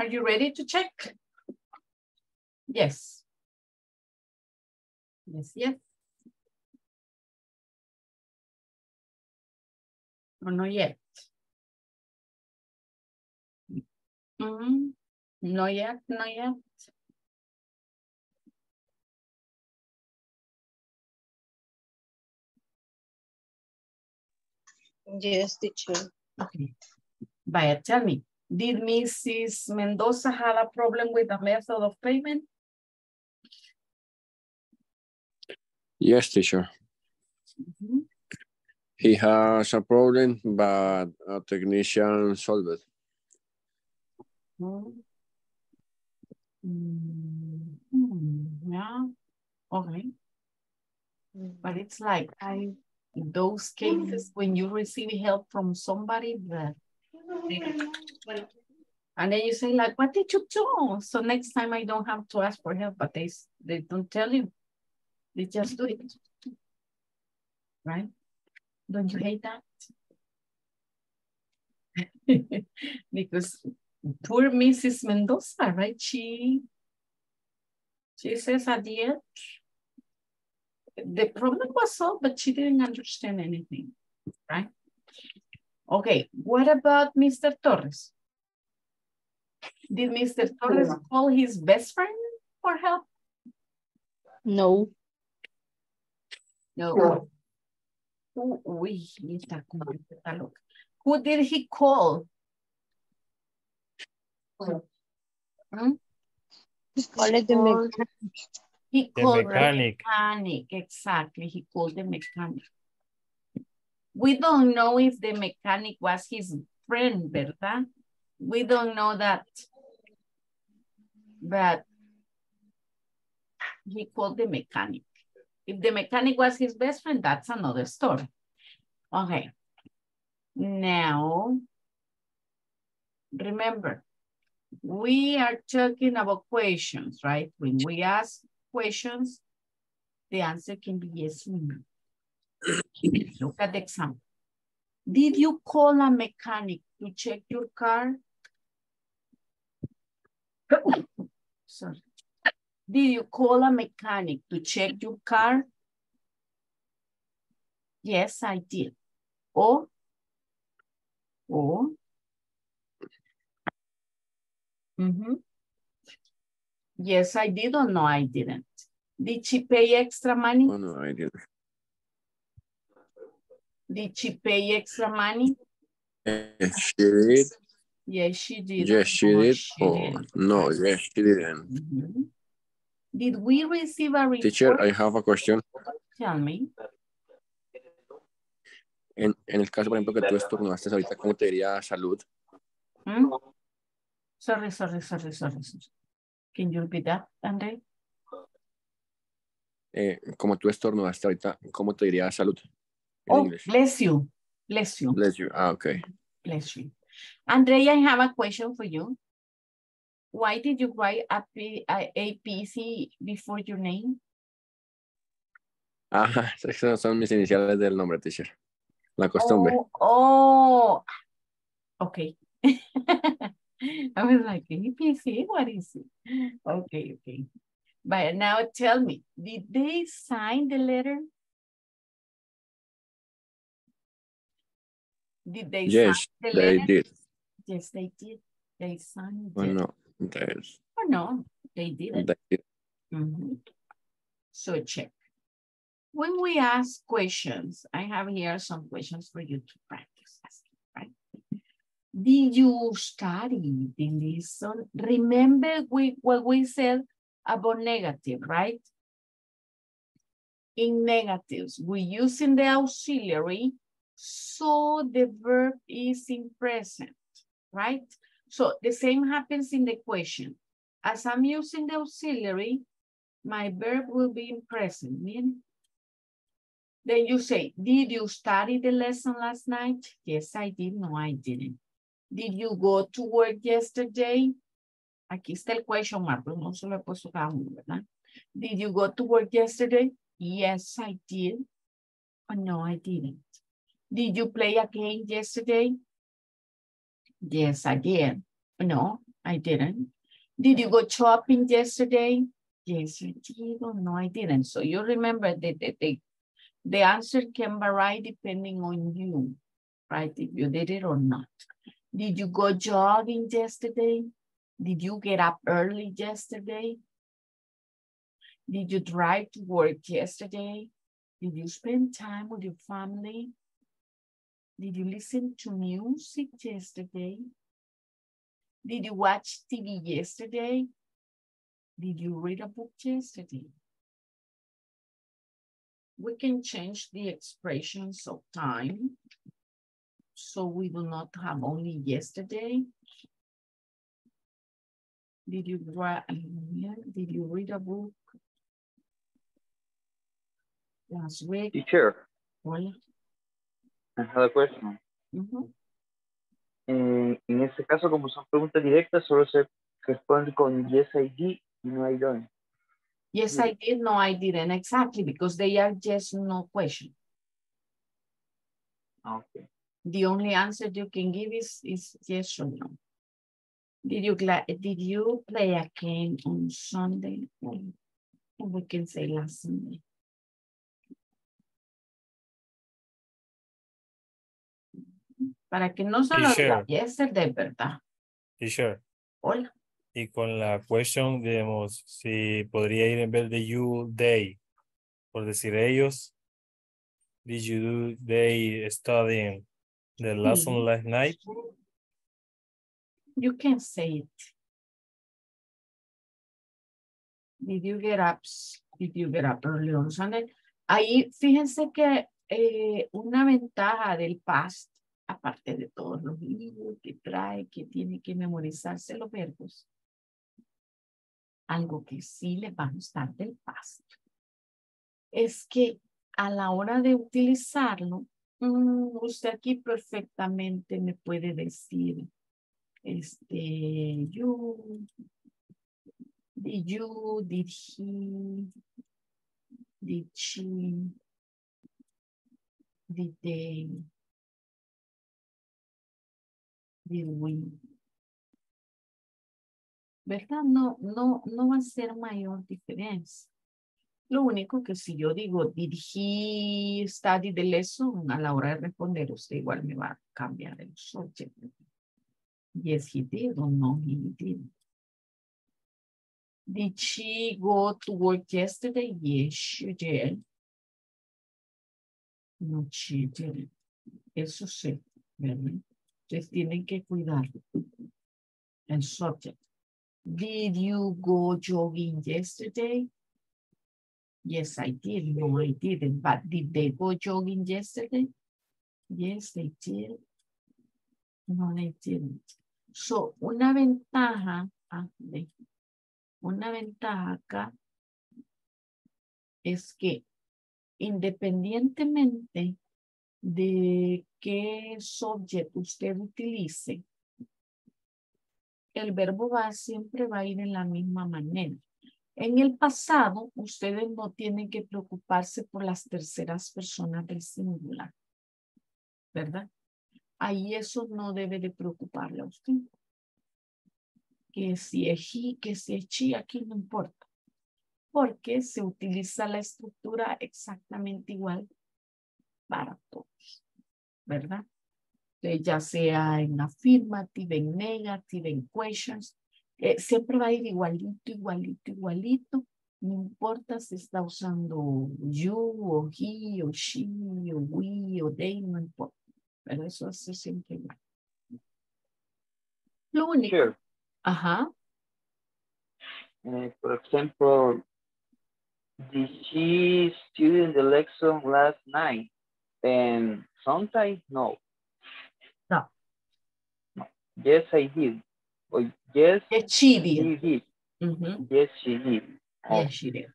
Are you ready to check? Yes. Yes, yes. Or not yet? Mm, not yet, not yet. Yes, teacher. Okay. Vaya, tell me, did Mrs. Mendoza have a problem with the method of payment? Yes, teacher. Mhm. He has a problem, but a technician solved it. Mm. Mm, hmm, yeah, okay. But it's like I, those cases when you receive help from somebody that they- and then you say like, what did you do? So next time I don't have to ask for help, but they, they don't tell you. They just do it. Right? Don't you hate that? because poor Mrs. Mendoza, right? She, she says at the end, the problem was solved, but she didn't understand anything, right? Okay, what about Mr. Torres? Did Mr. Torres call his best friend for help? No. No. Who, uy, está como que está loca. Who did he call? Hmm? Call it the called- He The mechanic. the mechanic, exactly. He called the mechanic. We don't know if the mechanic was his friend, ¿verdad? We don't know that. But he called the mechanic. If the mechanic was his best friend, that's another story. Okay. Now, remember, we are talking about questions, right? When we ask questions, the answer can be yes or no. Look at the example. Did you call a mechanic to check your car? Sorry. Did you call a mechanic to check your car? Yes, I did. Or, or, mm-hmm. Yes, I did or no, I didn't. Did she pay extra money? Oh, no, I didn't. Did she pay extra money? Yes, she did. Yes, she did. Yes, she or did. she Oh, didn't. no, yes, she didn't. Mhm. Did we receive a report? Teacher, I have a question. Tell me. En, en el caso, por ejemplo, que tú estornudaste ahorita, ¿cómo te diría salud? Hmm? Sorry, sorry, sorry, sorry, sorry. Can you repeat that, Andre? Eh, como tú estornudaste ahorita, ¿cómo te diría salud? Oh, bless you. Bless you. Bless you. Ah, okay. Bless you. Andrea, I have a question for you. Why did you write a, P, a APC before your name? Ah, esas son mis iniciales del nombre, teacher. La costumbre. Oh, oh. okay. I was like, APC, what is it? Okay, okay. But now tell me, did they sign the letter? Did they yes, sign the they letter? did. Yes, they did. They signed Oh, it. no, they, Or no, they didn't. they did. Mhm. So check. When we ask questions, I have here some questions for you to practice asking, right? Did you study the lesson? Remember we, what we said about negative, right? In negatives, we're using the auxiliary, so the verb is in present, right? So the same happens in the question. As I'm using the auxiliary, my verb will be in present, mean. Then you say, did you study the lesson last night? Yes, I did. No, I didn't. Did you go to work yesterday? Aquí está el question mark, pero no se lo he puesto cada uno, ¿verdad? Did you go to work yesterday? Yes, I did. Oh, no, I didn't. Did you play a game yesterday? Yes, I did. No, I didn't. Did you go shopping yesterday? Yes, I did. Oh, no, I didn't. So you remember that the, the, the answer can vary depending on you, right? If you did it or not. Did you go jogging yesterday? Did you get up early yesterday? Did you drive to work yesterday? Did you spend time with your family? Did you listen to music yesterday? Did you watch TV yesterday? Did you read a book yesterday? We can change the expressions of time so we do not have only yesterday. Did you did you read a book last week? Teacher, Hola. I have a question. Eh, en este caso, como son preguntas directas, solo se responde con yes, I did no I don't. Yes, I did. No, I didn't. Exactly, because they are just no question. Ah, Okay. The only answer you can give is, is yes or no. Did you did you play a game on Sunday? Or we can say last Sunday. Para que no solo diga yesterday, ¿verdad? Teacher. Hola. Y con la question, digamos, si podría ir en vez de you, they, por decir ellos. Did you do they studying the lesson Sí. last night? You can say it. Did you get up? Did you get up early on Sunday? Ahí, fíjense que eh, una ventaja del past, aparte de todos los libros que trae, que tiene que memorizarse los verbos, algo que sí le va a gustar del past, es que a la hora de utilizarlo, mm, usted aquí perfectamente me puede decir, este, you, did you, did he, did she, did they, did. ¿Verdad? No, no, no va a ser mayor diferencia. Lo único que si yo digo, did he study the lesson? A la hora de responder, usted igual me va a cambiar el subject. Yes, he did or no, he didn't. Did she go to work yesterday? Yes, she did. No, she didn't. Eso sí, ¿verdad? Tienen que cuidar el subject. Did you go jogging yesterday? Yes, I did. No, I didn't. But did they go jogging yesterday? Yes, they did. No, they didn't. So, una ventaja, ah, una ventaja acá es que independientemente de qué subject usted utilice, el verbo va siempre va a ir en la misma manera. En el pasado, ustedes no tienen que preocuparse por las terceras personas del singular, ¿verdad? Ahí eso no debe de preocuparle a usted. Que si es he, que si es she, aquí no importa. Porque se utiliza la estructura exactamente igual para todos, ¿verdad? ya sea en affirmative, en negative, en questions, eh, siempre va a ir igualito, igualito, igualito. No importa si está usando you o he o she o we o they, no importa. Pero eso es siempre igual. Lo único. Sure. Ajá. Uh, for example, did she study the lesson last night? And sometimes no. No. No. Yes, I did. Or yes, Yes, she did. she did. Ujú. Yes, she did. Yes, she did.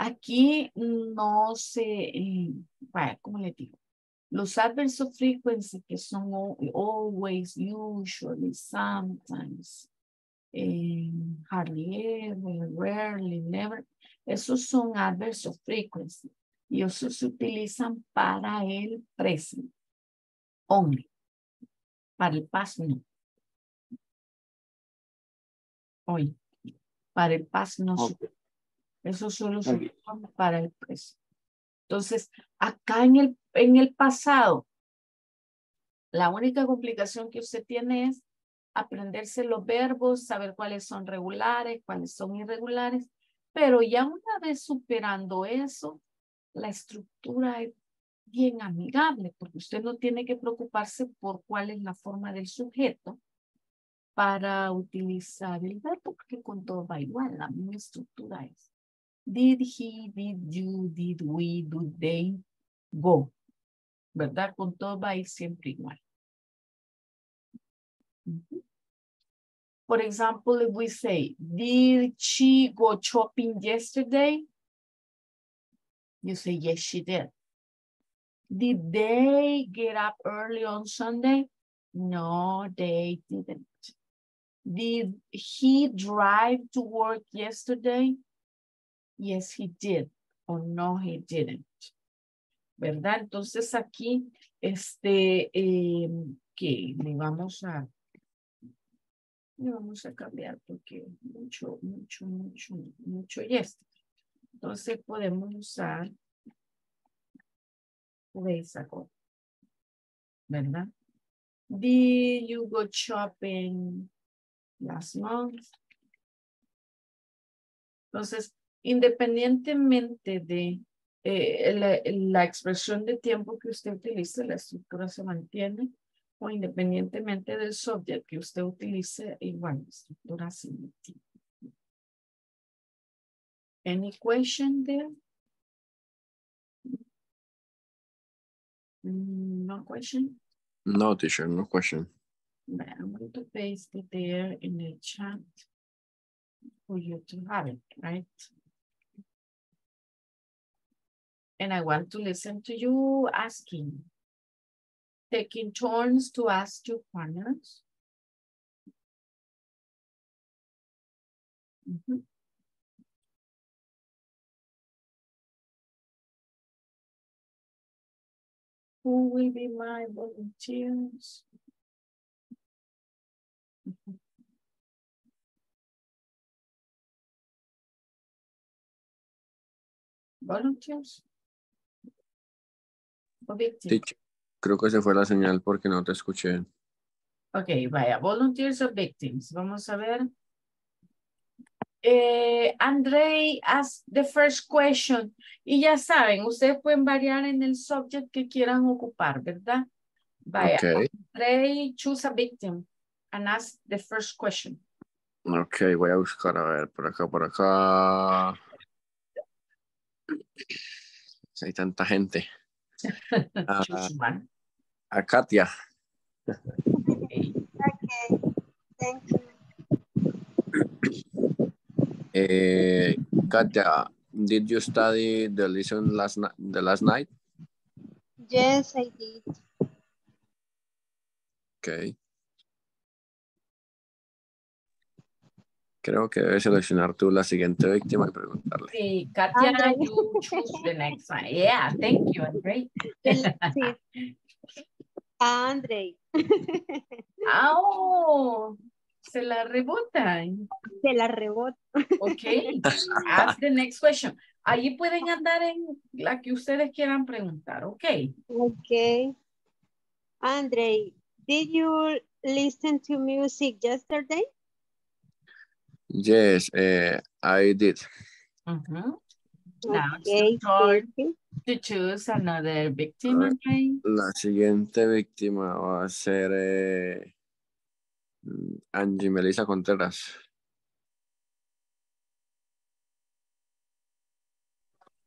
Aquí no se, eh, vaya, ¿cómo le digo? Los adverbs of frequency que son al- always, usually, sometimes, eh, hardly ever, rarely, never, esos son adverbs of frequency y esos se utilizan para el present only, para el past no. Oye, para el past no Okay. Eso solo se usa para el presente. Entonces, acá en el, en el pasado, la única complicación que usted tiene es aprenderse los verbos, saber cuáles son regulares, cuáles son irregulares, pero ya una vez superando eso, la estructura es bien amigable, porque usted no tiene que preocuparse por cuál es la forma del sujeto para utilizar el verbo, porque con todo va igual, la misma estructura es. Did he, did you, did we, did they go? ¿Verdad? Con todo va a ir siempre igual. For example, if we say, did she go shopping yesterday? You say, yes, she did. Did they get up early on Sunday? No, they didn't. Did he drive to work yesterday? Yes, he did. Or no, he didn't. ¿Verdad? Entonces aquí, este, eh, que le vamos a, le vamos a cambiar porque mucho, mucho, mucho, mucho yesterday. Entonces podemos usar ago. ¿Verdad? Did you go shopping last month? Entonces, independientemente de eh, la, la expresión de tiempo que usted utilice, la estructura se mantiene, o independientemente del subject que usted utilice, igual la estructura se mantiene. Any question there? Mm, No question? No, teacher, no question. I'm going to paste it there in the chat for you to have it, right? And I want to listen to you asking, taking turns to ask your partners. Mhm. Who will be my volunteers? Volunteers? O victims? Teacher, creo que se fue la señal porque no te escuché. Ok, vaya, volunteers or victims. Vamos a ver. Eh, Andrei asked the first question. Y ya saben, ustedes pueden variar en el subject que quieran ocupar, ¿verdad? Vaya, Ok. Andrei, choose a victim and ask the first question. Ok, voy a buscar, a ver, por acá, por acá. Hay tanta gente. Ah, a Katia. Okay, thank you. Eh, Katia, did you study the lesson last, ni- the last night? Yes, I did. Ok. Creo que debes seleccionar tú la siguiente víctima y preguntarle. Sí, Katia, you choose the next one. Yeah, thank you, Andrei. El- sí. Andrei. Ah, oh, se la rebotan. Se la rebota. Ok, ask the next question. Allí pueden andar en la que ustedes quieran preguntar, ok. Okay. Andrei, did you listen to music yesterday? Yes, eh, I did. Now it's Okay, you. to choose another victim. Andrei. La siguiente víctima va a ser eh, Angie Melissa Contreras.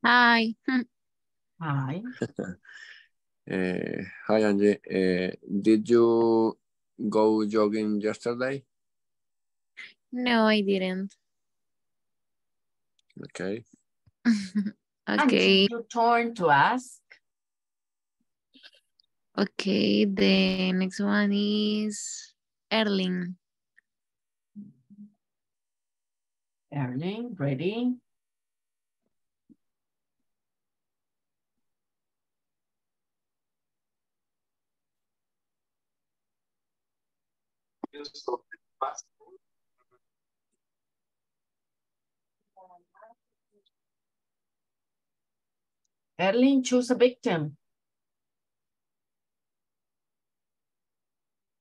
Hi. Hi. Eh, hi Angie, eh, did you go jogging yesterday? No, I didn't. Okay. Angie, Okay. your turn to ask. Okay. The next one is Erling. Erling, ready? Erling, choose a victim.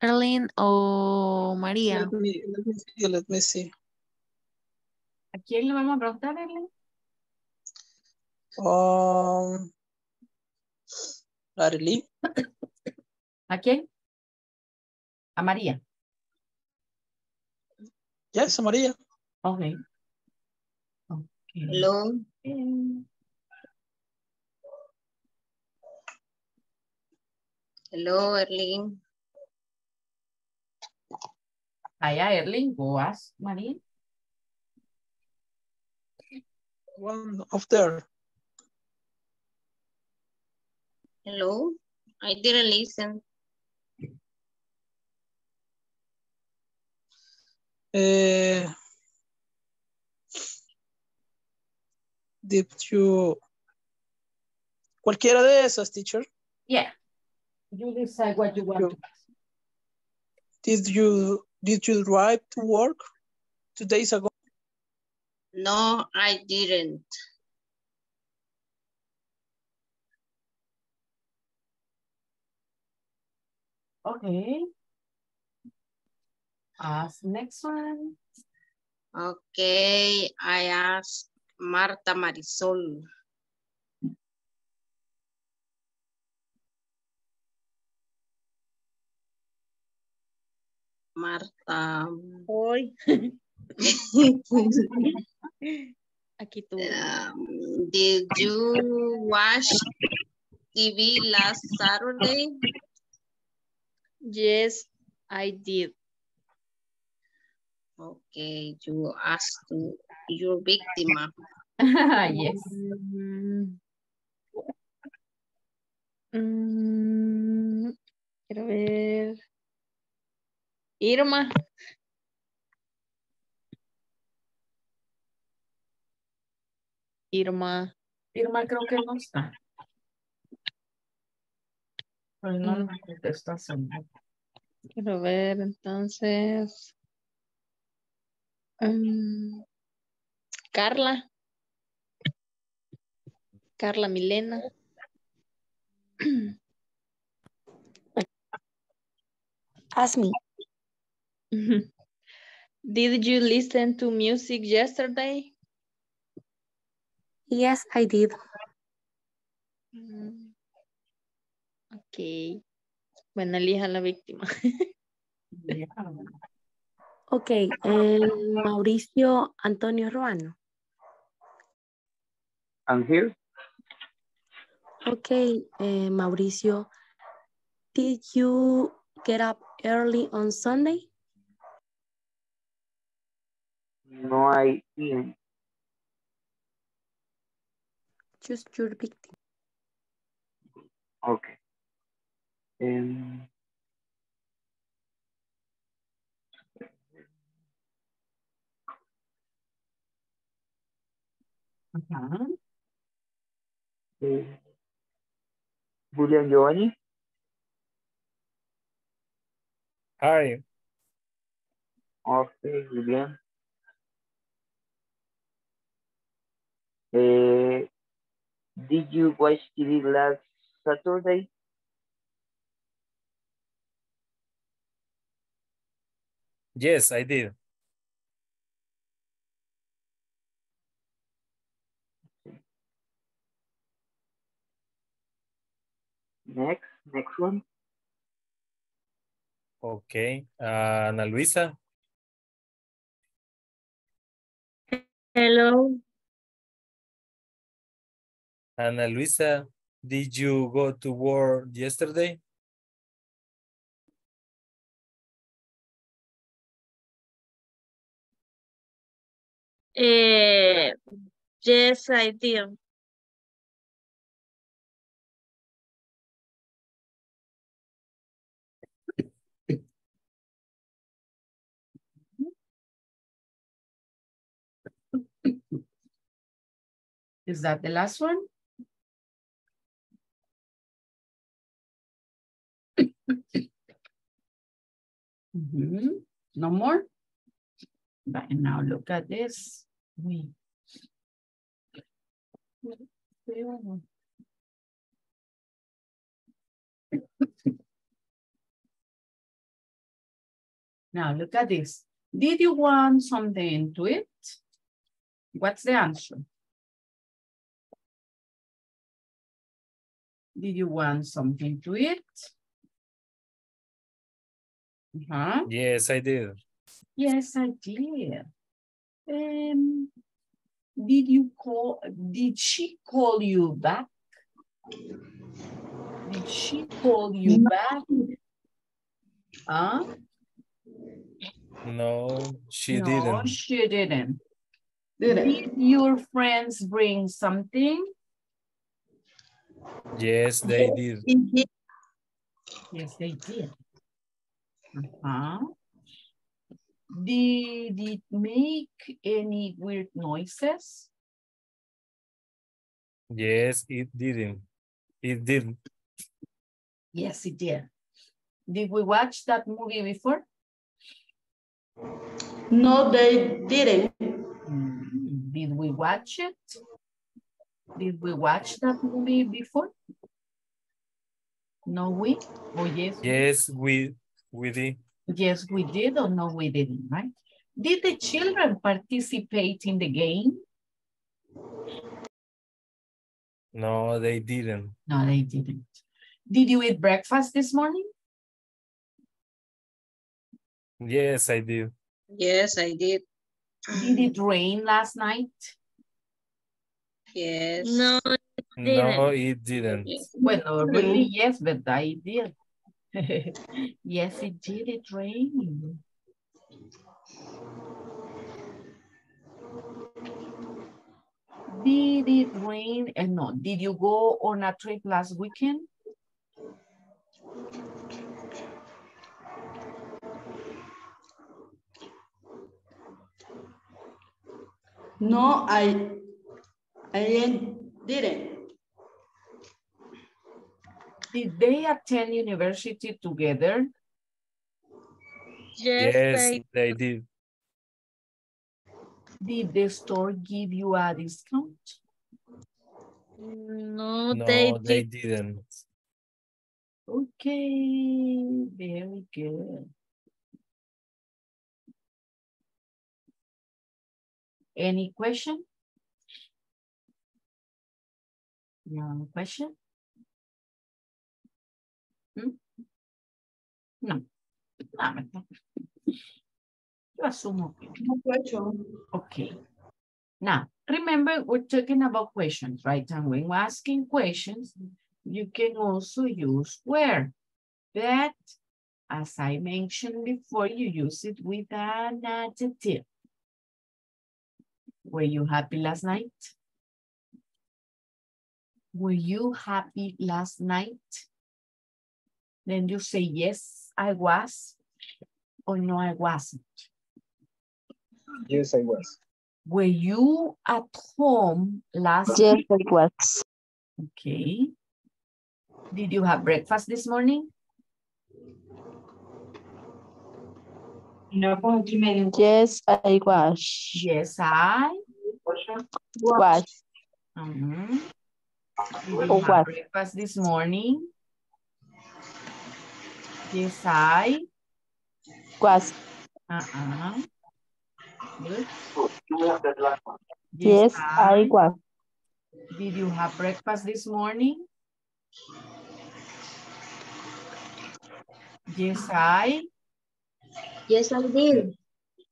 Erling o María. Let me, let me see, let me see. ¿A quién le vamos a preguntar, Erling? Um, Arely, ¿A quién? A María. yes, María. Okay. Okay. Hello. Eh, Hello, Erling. Allá, Erling, go ask María. One of there. Hello. I didn't listen. Eh, did you... Cualquiera de esas, teacher. Yeah. You decide what you want to ask. Did you, did you drive to work two days ago? No, I didn't. Okay. Ask next one. Okay, I asked Marta Marisol. Marta. Hoy. Aquí tú. Um, did you watch TV last Saturday? Yes, I did. Okay, you asked to your victim. yes. Mm, mm, quiero ver. Irma. Irma. Irma creo que no está. Pero no Mm. la contestación. Quiero ver entonces. Mm, Carla. Carla Milena. Ask me. Did you listen to music yesterday? Yes, I did. Mm, Ok. Bueno, elija la víctima. Ok, eh, Mauricio Antonio Ruano. I'm here. Ok, eh, Mauricio, did you get up early on Sunday? No, I didn't. Choose your victim. Okay. Um, Ajá. eh, Julian Giovanni. Hi. Okay, Julian. Eh, did you watch TV last Saturday? Yes, I did. Next, next one. Okay. Uh, Ana Luisa. Hello. Ana Luisa, did you go to work yesterday? Eh, yes, I did. Is that the last one? Mhm. No more? But now look at this. We. Now look at this. Did you want something to eat? What's the answer? Did you want something to eat? Uh-huh. Yes, I did. Yes, I did. Um, did you call, did she call you back? Did she call you back? Huh? No, she no, didn't. No, she didn't. Did your friends bring something? Yes, they did. Yes, they did. Uh-huh. Did it make any weird noises? Yes, it didn't. It didn't. Yes, it did. Did we watch that movie before? No, they didn't. Mm, Did we watch it? Did we watch that movie before? No, we? Oh, yes. we- Yes, we we did. Yes, we did or no, we didn't, right? Did the children participate in the game? No, they didn't. No, they didn't. Did you eat breakfast this morning? Yes, I did. Yes, I did. Did it rain last night? Yes. No, it didn't. No, it didn't. Well, really, yes, but I did. yes, it did. It rained. Did it rain? And no, did you go on a trip last weekend? No, I, I didn't. Did they attend university together? Yes, Yes, they, they did. Did the store give you a discount? no, No, they they did. didn't. Okay, very good. Any question? No question? Hmm? No. No, me toca. Yo asumo que No question. Okay. Now, remember, we're talking about questions, right? And when we're asking questions, you can also use where. But, as I mentioned before, you use it with an adjective. Were you happy last night? Were you happy last night? Then you say, yes, I was, or no, I wasn't. Yes, I was. Were you at home last Yes, week? I was. Okay. Did you have breakfast this morning? Yes, I was. Yes, I Was. Mhm. Did you have breakfast this morning? Yes, I. Was. Uh-uh. Good. Yes, I was. Did you have breakfast this morning? Yes, I. Yes, I did.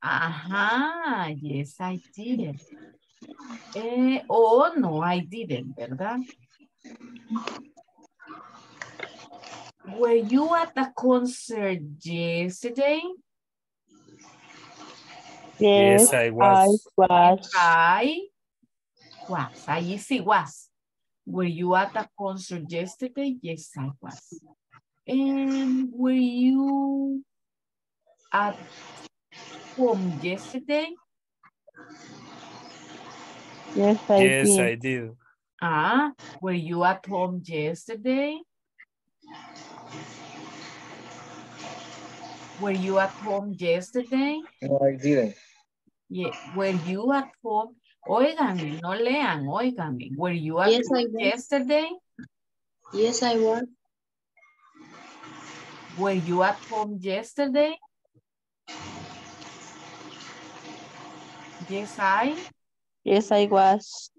Ajá, yes, I did. Eh, oh, no, I didn't, ¿verdad? Were you at the concert yesterday? Yes, Yes, I was. I was. was. I was. Ahí sí was. Were you at the concert yesterday? Yes, I was. And were you at home yesterday? Yes, I Yes, did. I did. Ah, were you at home yesterday? Were you at home yesterday? No, I didn't. Yeah. Were you at home? Óigame, no lean, óigame. Were you at Yes, I home was. yesterday? Yes, I was. Were you at home yesterday? Yes, I. Yes, I was.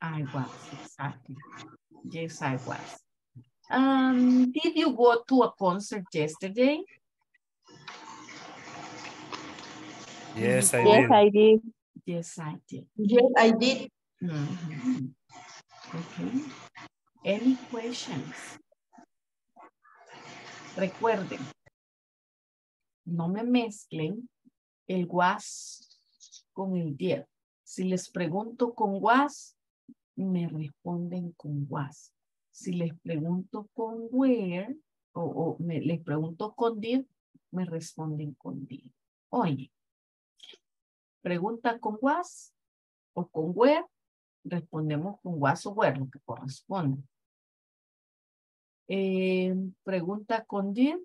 I was, exactly. Yes, I was. Um, did you go to a concert yesterday? Yes, I Yes, did. I did. Yes, I did. Yes, I did. Mhm. Okay. Any questions? Recuerden, no me mezclen el was con el did. Si les pregunto con was, me responden con was. Si les pregunto con where, o, o me, les pregunto con did, me responden con did. Oye, pregunta con was o con where, respondemos con was o where, lo que corresponde. Eh, pregunta con did,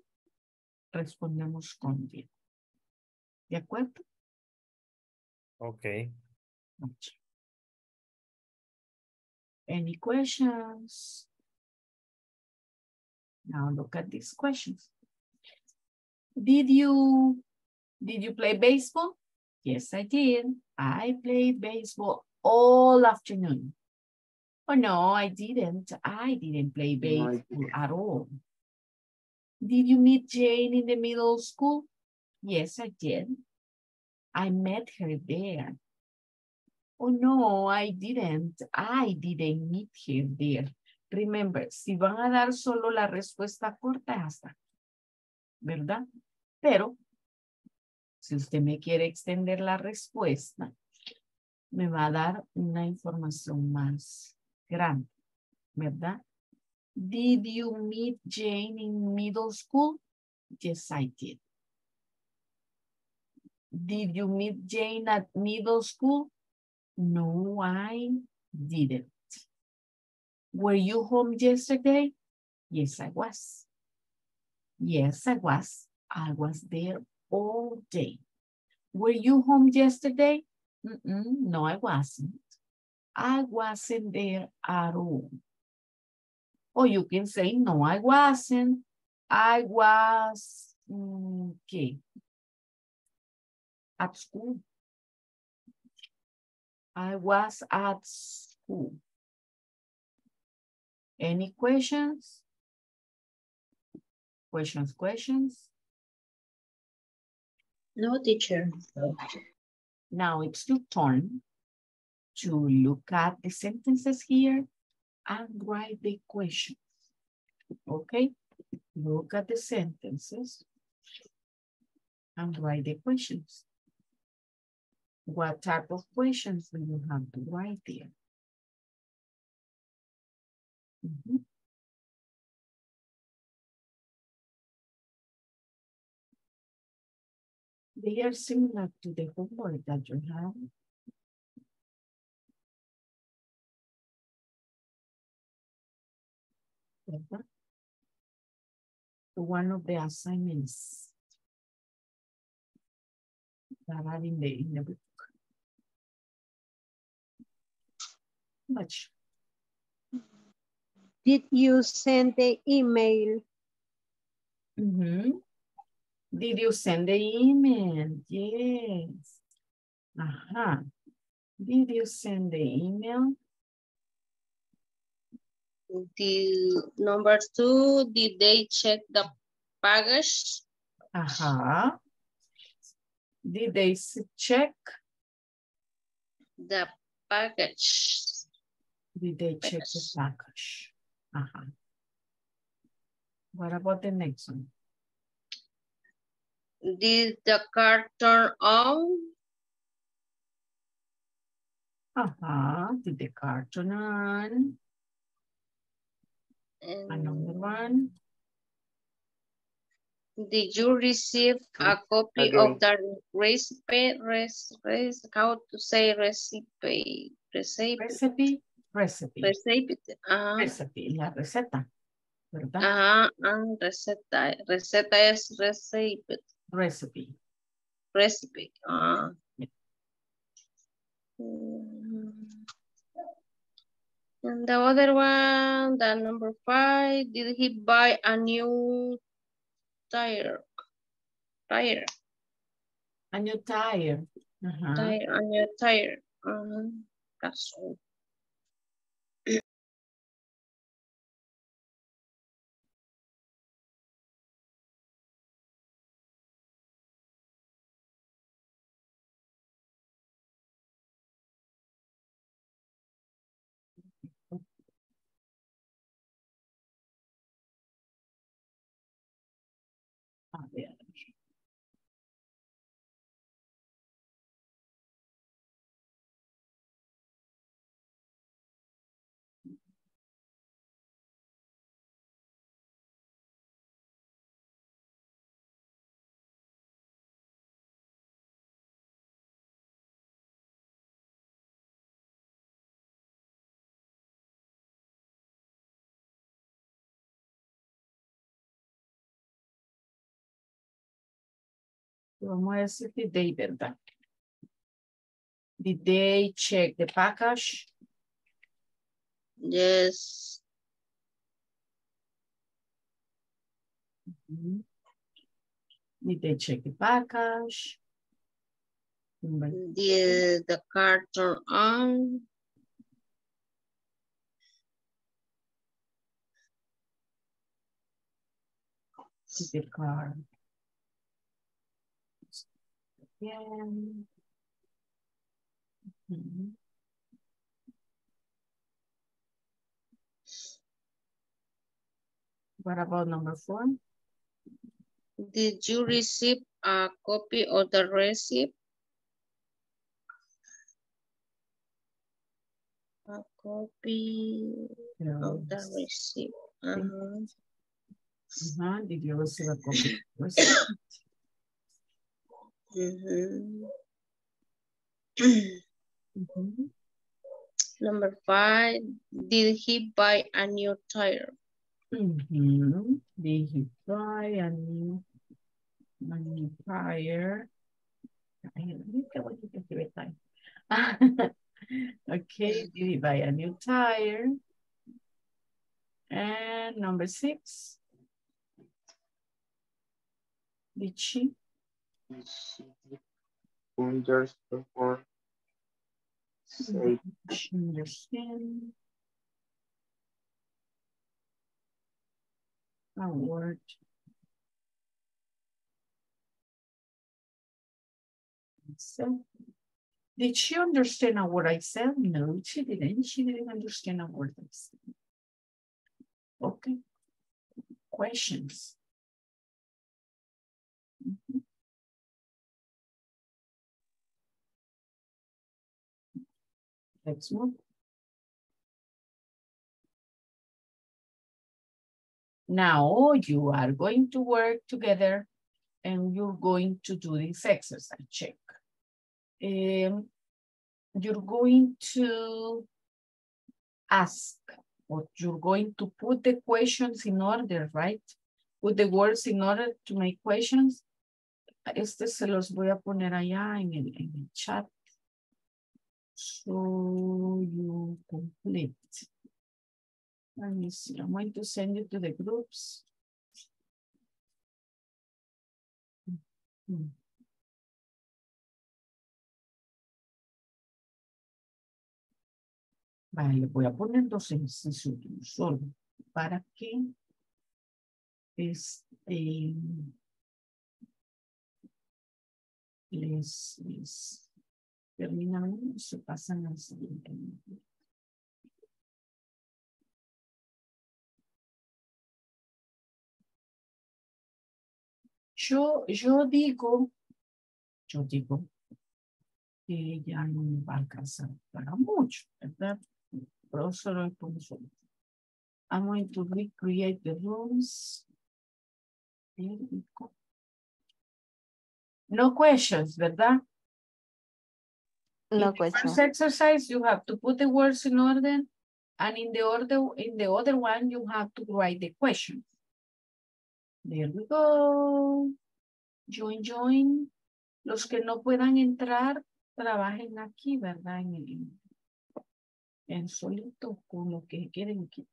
respondemos con did. ¿De acuerdo? Okay. Much. Any questions? Now look at these questions. Did you, did you play baseball? Yes, I did. I played baseball all afternoon. Oh, no, I didn't. I didn't play No, baseball at all. Did you meet Jane in the middle school? Yes, I did. I met her there. Oh, no, I didn't. I didn't meet her there. Remember, si van a dar solo la respuesta corta, hasta. ¿Verdad? Pero, si usted me quiere extender la respuesta, me va a dar una información más grande. ¿Verdad? Did you meet Jane in middle school? Yes, I did. Did you meet Jane at middle school? No, I didn't. Were you home yesterday? Yes, I was. Yes, I was. I was there all day. Were you home yesterday? Mm -mm, no, I wasn't. I wasn't there at all. Or you can say, no, I wasn't. I was, mm, okay, at school. I was at school. Any questions? Questions, questions? No, teacher. Now it's your turn to look at the sentences here and write the questions. Okay? Look at the sentences and write the questions. What type of questions do you have to write there? Mhm. They are similar to the homework that you have. To one of the assignments that are in the, in the book. Much. Did you send the email? Mhm. Did you send the email? Yes. Aha. Did you send the email? The number two, did they check the package? Aha. Did they check? The package. Did they check the package? Aha. What about the next one? Did the car turn on? Uh-huh. Did the car turn on? Another one. Did you receive a copy of the recipe, res, res, how to say recipe, recipe? Recipe, recipe. Recipe, ah, Recipe, la receta, ¿verdad? ajá, ah, receta, receta es recipe, Recipe. recipe, ah. Mm. And the other one, the number five, did he buy a new tire? Tire, A new tire. Ajá. tire, a new tire. Uh, that's all. Vamos a decir did they, ¿verdad? Did they check the package? Yes, Mhm. Did they check the package? Did the car turn on? to the car. Again. Mhm. What about number four? Did you receive a copy of the receipt? A copy of the receipt. Uh-huh. Uh-huh. Did you receive a copy? Mhm. Mhm. Number five, did he buy a new tire? Mhm. Did he buy a new, a new tire. Okay, did he buy a new tire? And number six. Did she? Understand she understand? Word. So, did she understand word I said? No, she didn't. She didn't understand a word I said. Okay. Questions? Mhm. Let's move. Now you are going to work together and you're going to do this exercise check. Um, you're going to ask or you're going to put the questions in order, right? Put the words in order to make questions. Este se los voy a poner allá en el, en el chat. So you complete. See, I'm going to send it to the groups. Hmm. Vale, voy a poner dos ejercicios solo para que este, les, les terminan uno se pasan al siguiente. Yo, yo digo, yo digo que ya no me va a alcanzar para mucho, ¿verdad? Por eso. I'm going to recreate the go. No questions, ¿verdad? No question. First exercise, you have to put the words in order, and in the order, in the other one, you have to write the questions. There we go. Join, join. Los que no puedan entrar, trabajen aquí, ¿verdad? En, el- en solito, con lo que quieren aquí.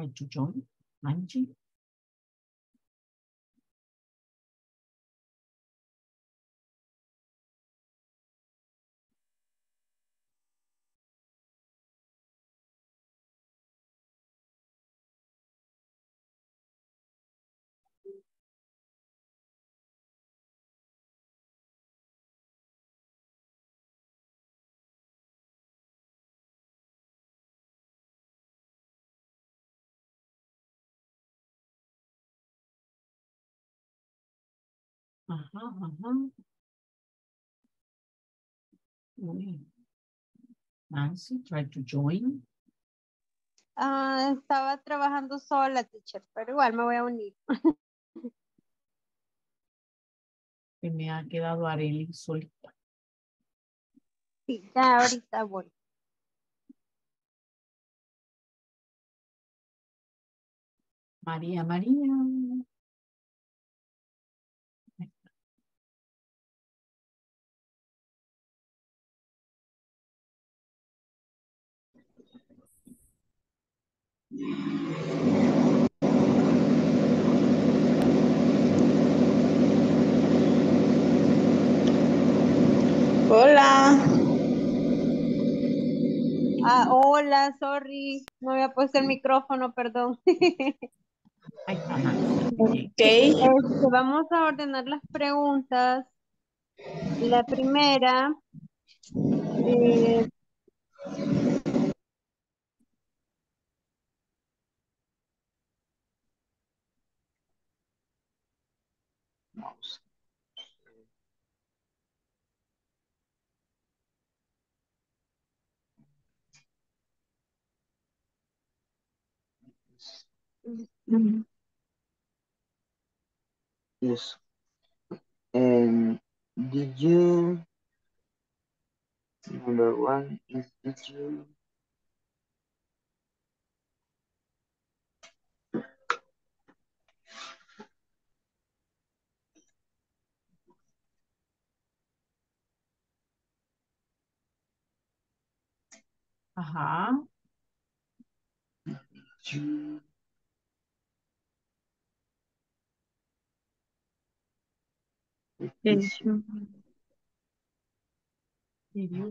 Try to join, Angie. Ajá, ajá. Muy. Nancy, try to join. Ah, estaba trabajando sola, teacher, pero igual me voy a unir. Que me ha quedado Arely solita. Sí, ya ahorita voy. María, María. Hola. Ah, hola, sorry. No había puesto el micrófono, perdón. ok. Este, vamos a ordenar las preguntas. La primera. Eh, Mm-hmm. Yes. And did you number one is did you uh-huh. Ajá. you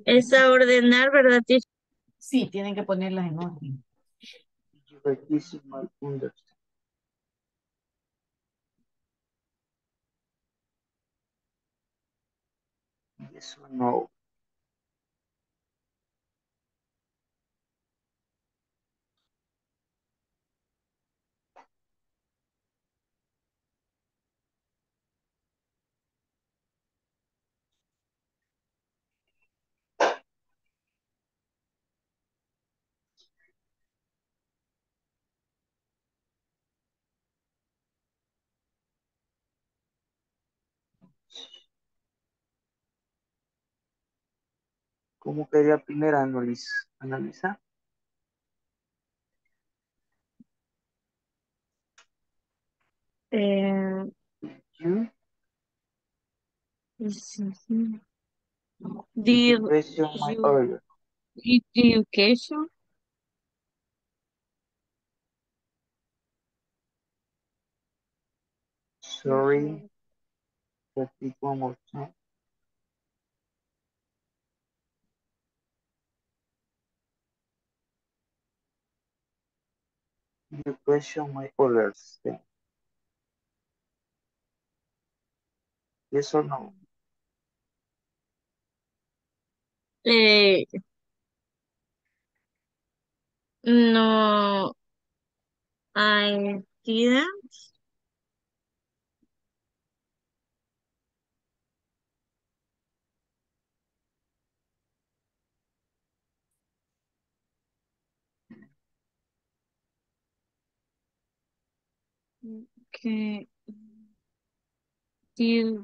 Es a ordenar, ¿verdad? teacher? Sí, tienen que ponerlas en orden. Yes or no? ¿Cómo quería primero analiz analizar? Eh, You the, question my you- order. the education. Sorry. Repeat one more time. You question my orders. then. Yes or no? Eh, no, I didn't. Okay. Did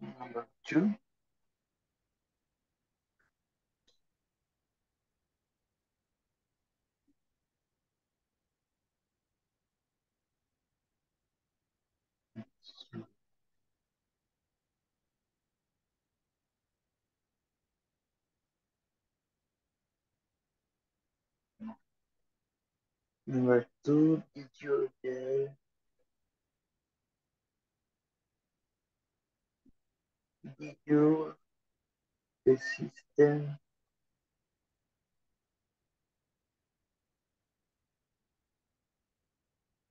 Number two. Number two, did you uh, did you the system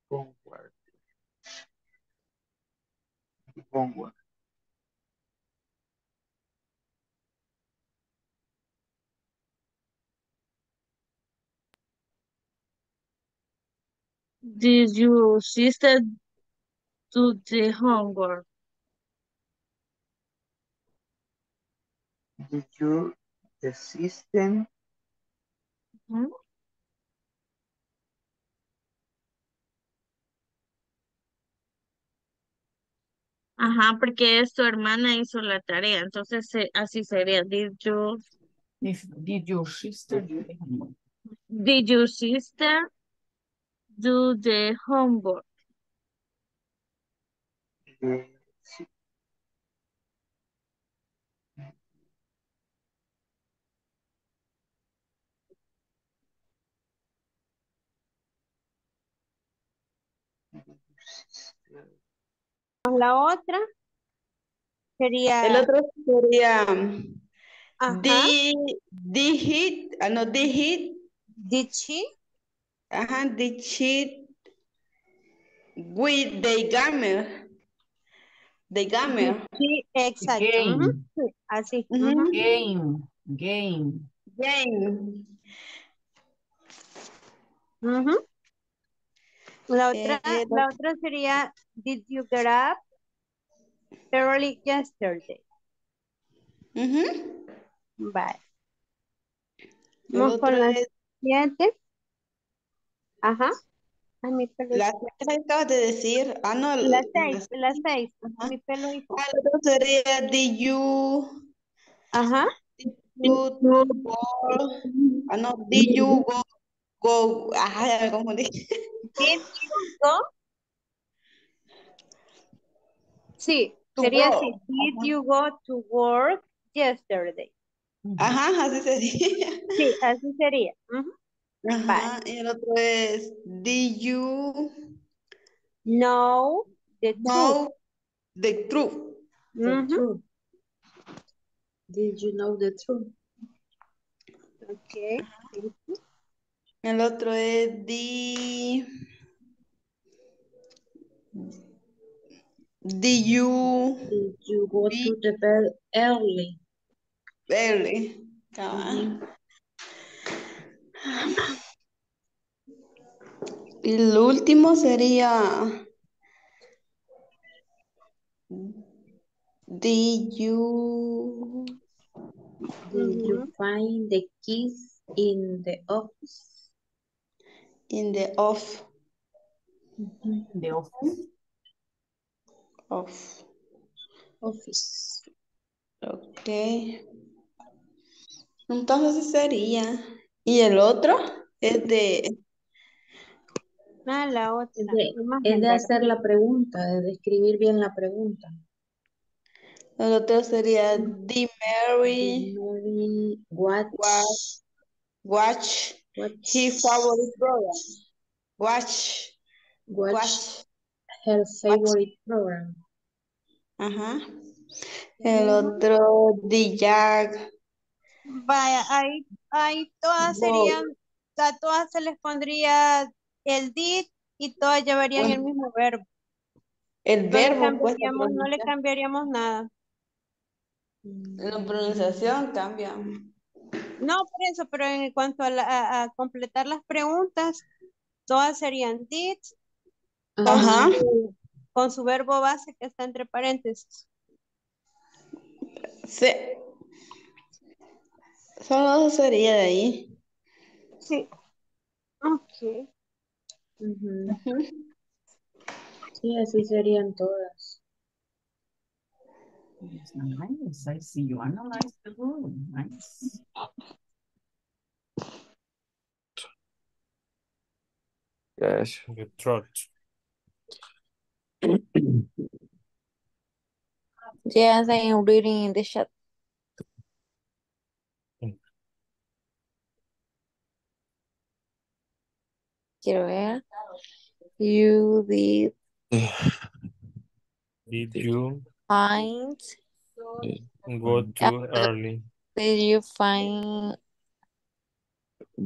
homework? Homework. Did your sister do the homework? Did you the system Ujú. Ajá, porque es tu hermana hizo la tarea, entonces eh, así sería. Did you, If, did your sister do the homework? did your sister do the homework? La otra sería. El otro sería Ajá. did, did he, ah, no, did he, Did she? Ajá, did cheat with the gamer, the gamer, Sí, exacto. Game. ujú, sí, así. Ujú. ujú. Game. Game. game. Ujú. La otra, Eh, la otra sería, did you get up early yesterday? Ujú. Vale. El Vamos con otro la es siguiente. Ajá. Ay, mi pelo. la que acabas de decir, ah, no, La el- seis, la seis. Ajá. Mi pelo hijo. Ah, el otro sería did you, Ajá. you to go, ah, no, did you go, go, ah, ya me confundí. Did you go? Sí, To sería go. así. Did Ajá. you go to work yesterday? Ajá, así sería. Sí, así sería. Ujú. Ajá, y el otro es, did you No, the truth. know the truth? Ujú. Did you know the truth? Okay. El otro es, di, did you Did you go be to the bed early? early? Cabal. Y el último sería, did you Did you find the keys in the office? in the off, The office. off, Office. ok. Entonces sería. Y el otro es de, Ah, la otra. Es de, hacer la pregunta, de describir bien la pregunta. el otro sería, did Did Mary Mary watch, watch, watch watch, his favorite program? Watch, watch watch, her watch. favorite program? Ajá. El otro, did Jack Vaya, ahí, ahí todas serían, a todas se les pondría el did y todas llevarían el mismo verbo. El No le verbo, pues, la cambiaríamos, no le cambiaríamos nada. la pronunciación cambia. No, por eso, pero en cuanto a, la- a- a completar las preguntas, todas serían did con Ajá. su, con su verbo base que está entre paréntesis. Sí. Solo eso sería de ahí. Sí. Ok. Ujú. Ujú. Sí, así serían todas. It's nice. I see you analyze the room. Nice. Yes. The throat. Yes, I am reading in the chat. Quiero ver. You did Did you find, go too early? did you find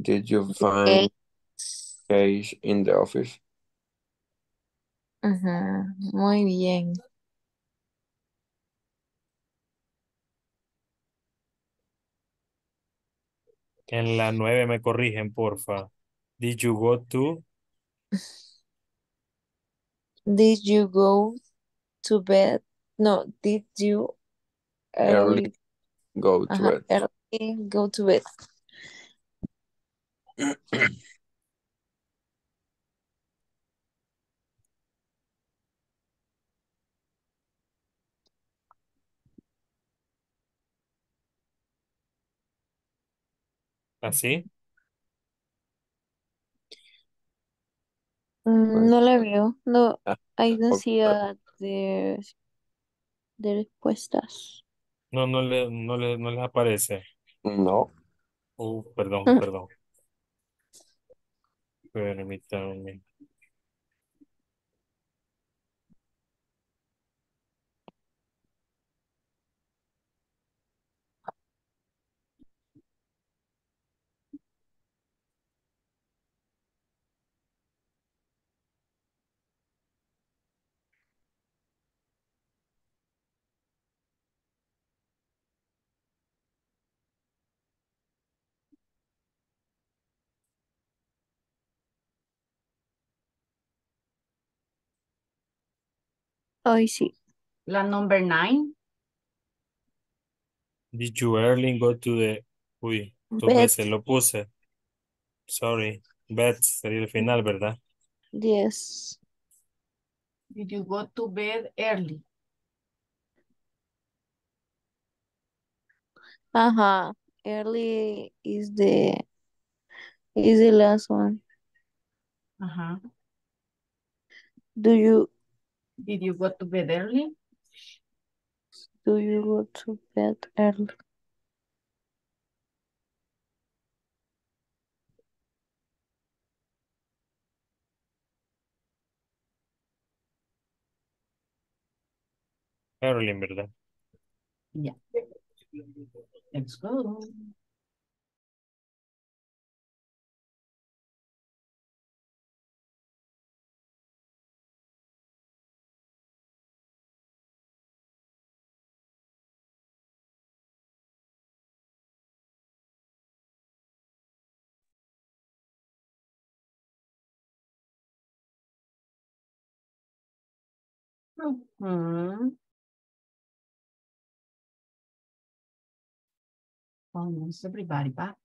Did you find case? case in the office? Ujú, Muy bien. En la nueve me corrigen, porfa. Did you go to? Did you go to bed? No, did you Early early, go to ajá, bed. early go to bed? ¿Así? Mm, No la veo. No, Ah, I don't ok. see uh, the, the respuestas. No, no, le, no, le, no les aparece. No. Uh, perdón, Mm. perdón. Permítanme. Hoy sí. La number nine. Did you early go to the... Uy, dos Bed. veces lo puse. Sorry. Bed sería el final, ¿verdad? Yes. Did you go to bed early? Ajá. Early is the is the last one. Ajá. Do you Did you go to bed early? do you go to bed early? Early, ¿verdad? Yeah. Let's go. Mhm. Almost everybody back.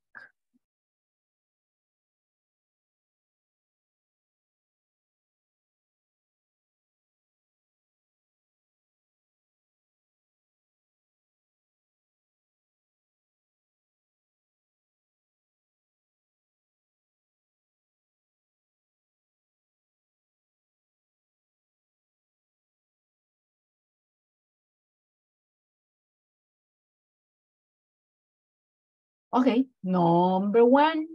Okay, number one.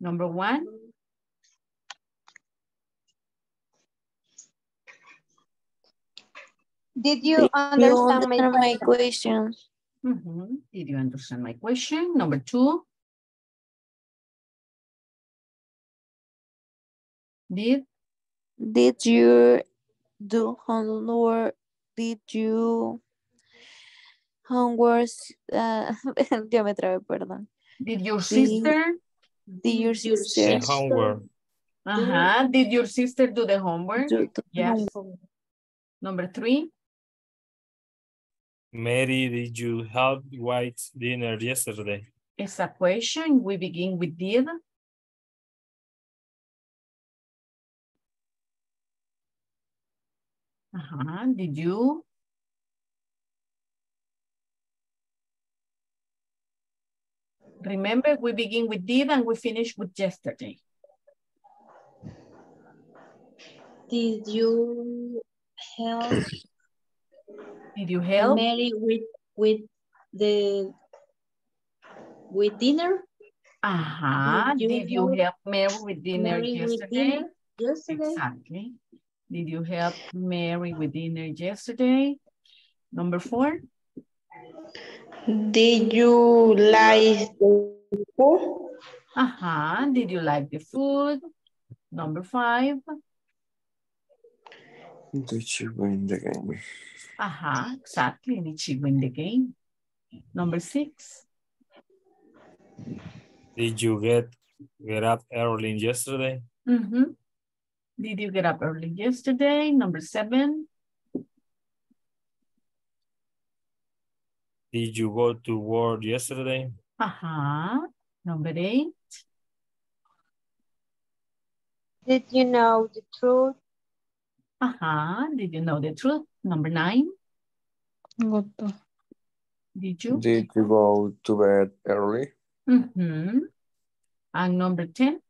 Number one. Did you Did you understand my understand my question? question? Mhm. Did you understand my question? Number two. Did, Did you do homework? Did you homework? Uh, ya me trabé, perdón. did your sister? Did your The sister homework. Uh-huh. Did your sister do the homework? do the Yes. homework? Number three. Mary, did you have white dinner yesterday? It's a question. We begin with did. Uh-huh. Did you? Remember, we begin with did and we finish with yesterday. Did you help Did you help? Mary with with the with dinner? Uh-huh. Did you Did you help Mary with dinner Mary with yesterday? dinner yesterday? Exactly. Did you help Mary with dinner yesterday? Number four. Did you like the food? Uh-huh. Did you like the food? Number five. Did you win the game? Uh-huh. Exactly. Did she win the game? Number six. Did you get get up early yesterday? Mm-hmm. Did you get up early yesterday? Number seven. Did you go to work yesterday? Uh-huh. Number eight. Did you know the truth? Uh-huh. Did you know the truth? Number nine. Goto. Did you? Did you go to bed early? Mm-hmm. And number 10.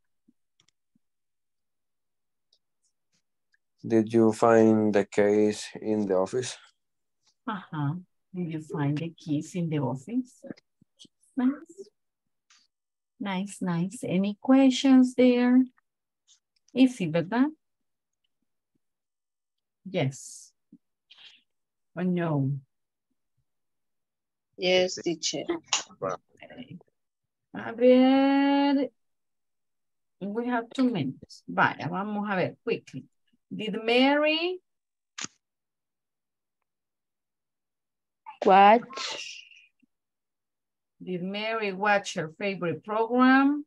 Did you find the case in the office? Uh-huh. Did you find the keys in the office? Nice. Nice, nice. Any questions there? Easy, ¿verdad? Yes. Or no? Yes, teacher. A ver. We have two minutes. Vaya, vamos a ver, quickly. Did Mary Watch. Did Mary watch her favorite program?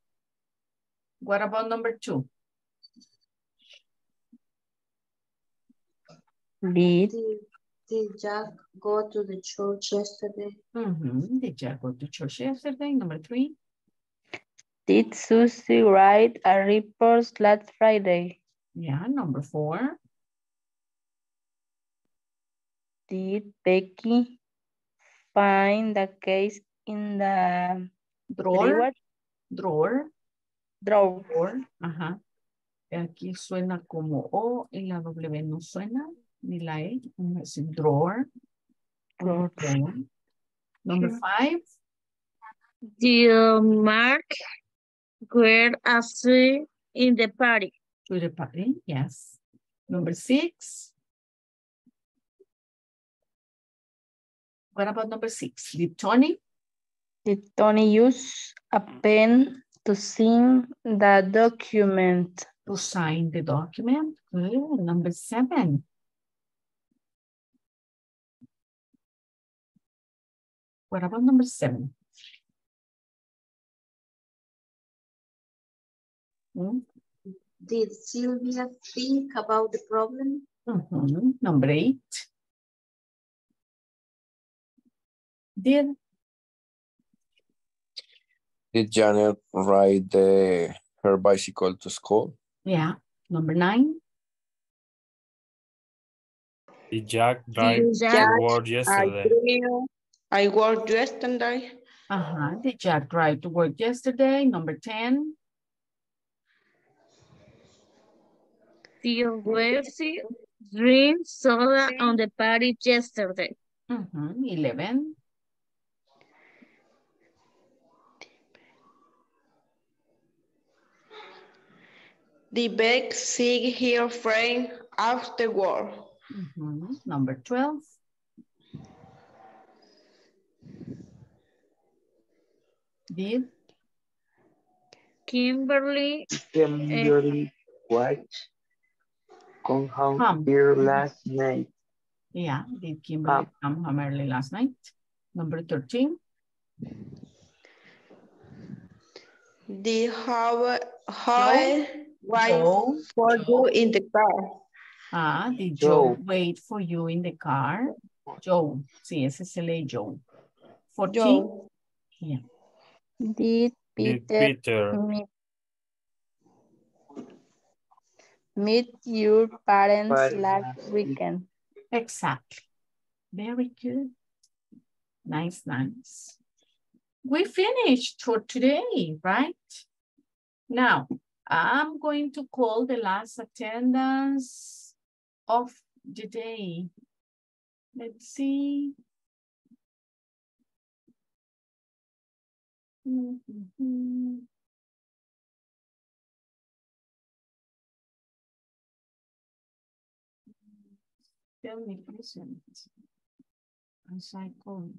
What about number two? Did Did, did Jack go to the church yesterday? Mhm. Did Jack go to church yesterday? Number three. did Susie write a report last Friday? Yeah, number four. Did Becky find the case in the Drawer. Drawer. Drawer. Drawer. Ajá. Aquí suena como O y la W no suena, ni la E. Vamos a decir drawer. Drawer. Drawer. Number five. Did Mark wear a suit in the party? To the party, yes. Number six. What about number six? Did Tony? Did Tony use a pen to sign the document? To sign the document? Good. Number seven. What about number seven? Hmm? Did Sylvia think about the problem? Mhm. Number eight. Did Did Janet ride the, her bicycle to school? yeah. Number nine. Did Jack drive to Jack work yesterday? I worked yesterday. Uh-huh. Did Jack drive to work yesterday? Number 10. Did Wesley drink soda on the party yesterday? Mhm. 11. The Beck see her friend after work. Mhm. Number 12. Did Kimberly Kimberly White come home Come. here last night. Yeah, did Kimberly come home early last night? Number 13. The how how wait Joe. for you in the car. Ah, did Joe Joe. wait for you in the car? Joe. Sí, ese es el A, Joe. 14. Joe. Yeah. Did Did Peter Peter meet, meet your parents Parents last last weekend? Exactly. Very good. Nice, nice. We finished for today, right? Now, I'm going to call the last attendance of the day. Let's see. Mhm. Tell me present. As I call.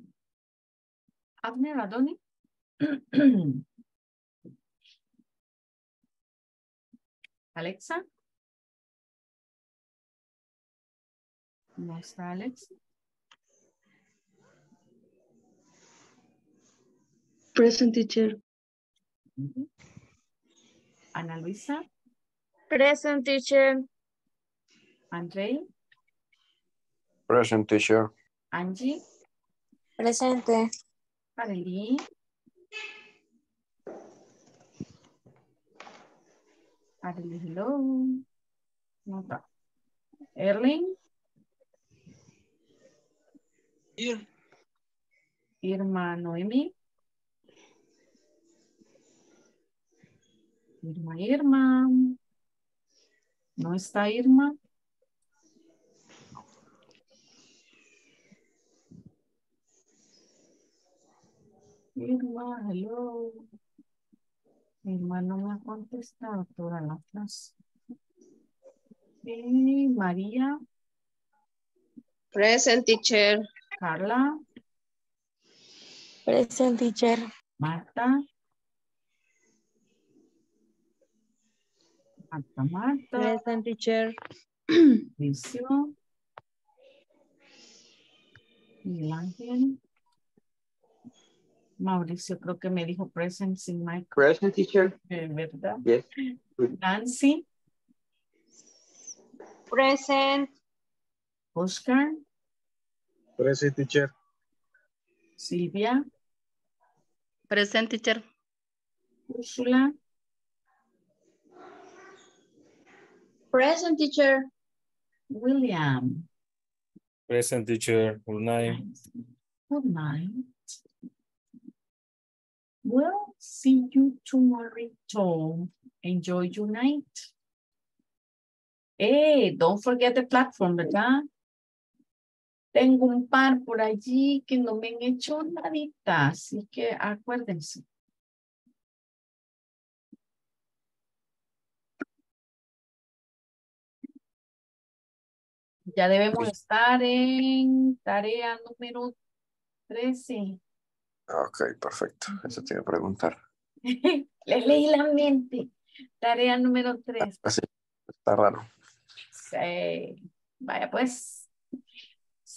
Abner Adoni? Alexa? ¿No está Alex? Present teacher. Ana Luisa? present teacher. Andrei? Present teacher. Angie? Presente. Arely? Arely, hello. No está. Erling? Here. Irma Noemi? Irma, Irma. ¿No está Irma? Irma, hello. Irma no me ha contestado toda la clase. Eh, María, Present teacher. Carla, Present teacher. Marta. Marta, Marta. Present teacher. Mauricio. Miguel Ángel. Mauricio creo que me dijo present sin mic, Present teacher. eh, ¿verdad? Yes. Nancy, Present. Oscar, Present teacher. Silvia, Present teacher. Úrsula, Present teacher. William. Present teacher. Good night. Good night. Well, see you tomorrow. Enjoy your night. Hey, don't forget the platform, ¿verdad? Tengo un par por allí que no me han hecho nadita, así que acuérdense. Ya debemos estar en tarea número 13. Ok, perfecto. Eso te iba a preguntar. Les leí la mente. Tarea número 3. Así, está raro. Sí. Vaya pues.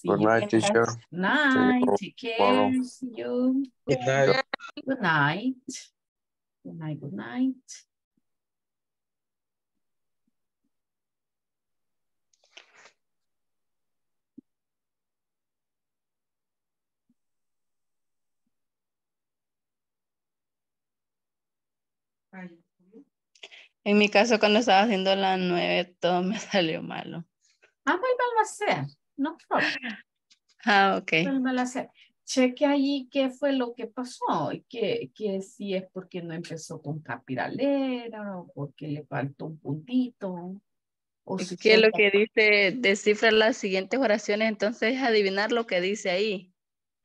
Good night, teacher. Night. See Take you tomorrow. care. See you. Good night. Good night. Good night. Good night. En mi caso, cuando estaba haciendo la nueve, todo me salió malo. Ah, vuélvalo a hacer. No problem. Ah, ok. Vuélvalo a hacer. Cheque ahí qué fue lo que pasó. Que, que si es porque no empezó con capiralera o porque le faltó un puntito. O si Que lo fue- que dice, descifra las siguientes oraciones, entonces es adivinar lo que dice ahí.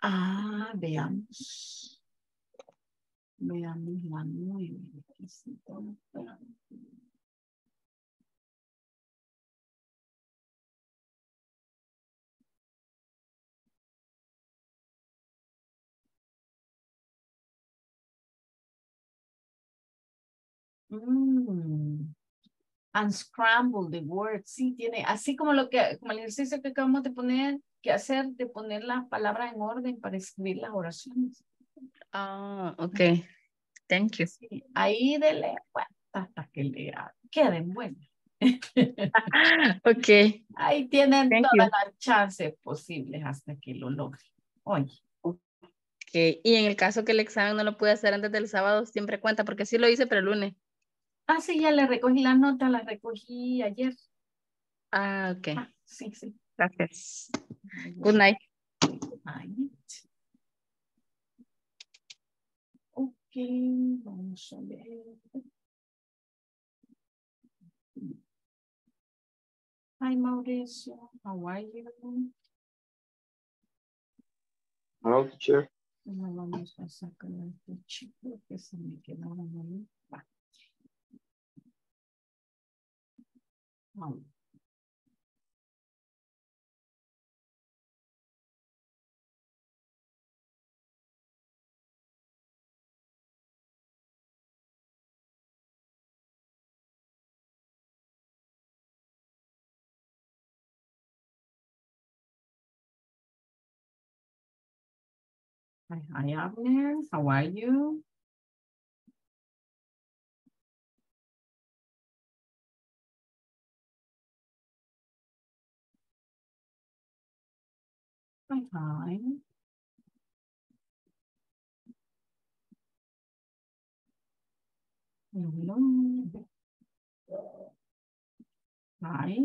Ah, veamos. Aquí sí, ¿dónde está? Mm. Unscramble the word. Sí, tiene, así como lo que, como el ejercicio que acabamos de poner, que hacer, de poner las palabras en orden para escribir las oraciones. Ah, ok. Thank you. Sí, ahí dele hasta que lea. Queden buenas. Ok. Ahí tienen Thank todas you. las chances posibles hasta que lo logren. Oye, Ok. Y en el caso que el examen no lo pude hacer antes del sábado, siempre cuenta, porque sí lo hice, pero el lunes. ah, sí, ya le recogí la nota, la recogí ayer. Ah, ok. Ah, sí, sí. Gracias. Good night. Ok, vamos a ver. Hi, Mauricio. How are you? Hello, teacher. No vamos a sacar a este chico que se me quedaron ahí. Va. Vamos. Hi, hi, Abner. How are you? Hi, hi. Hello. Hi.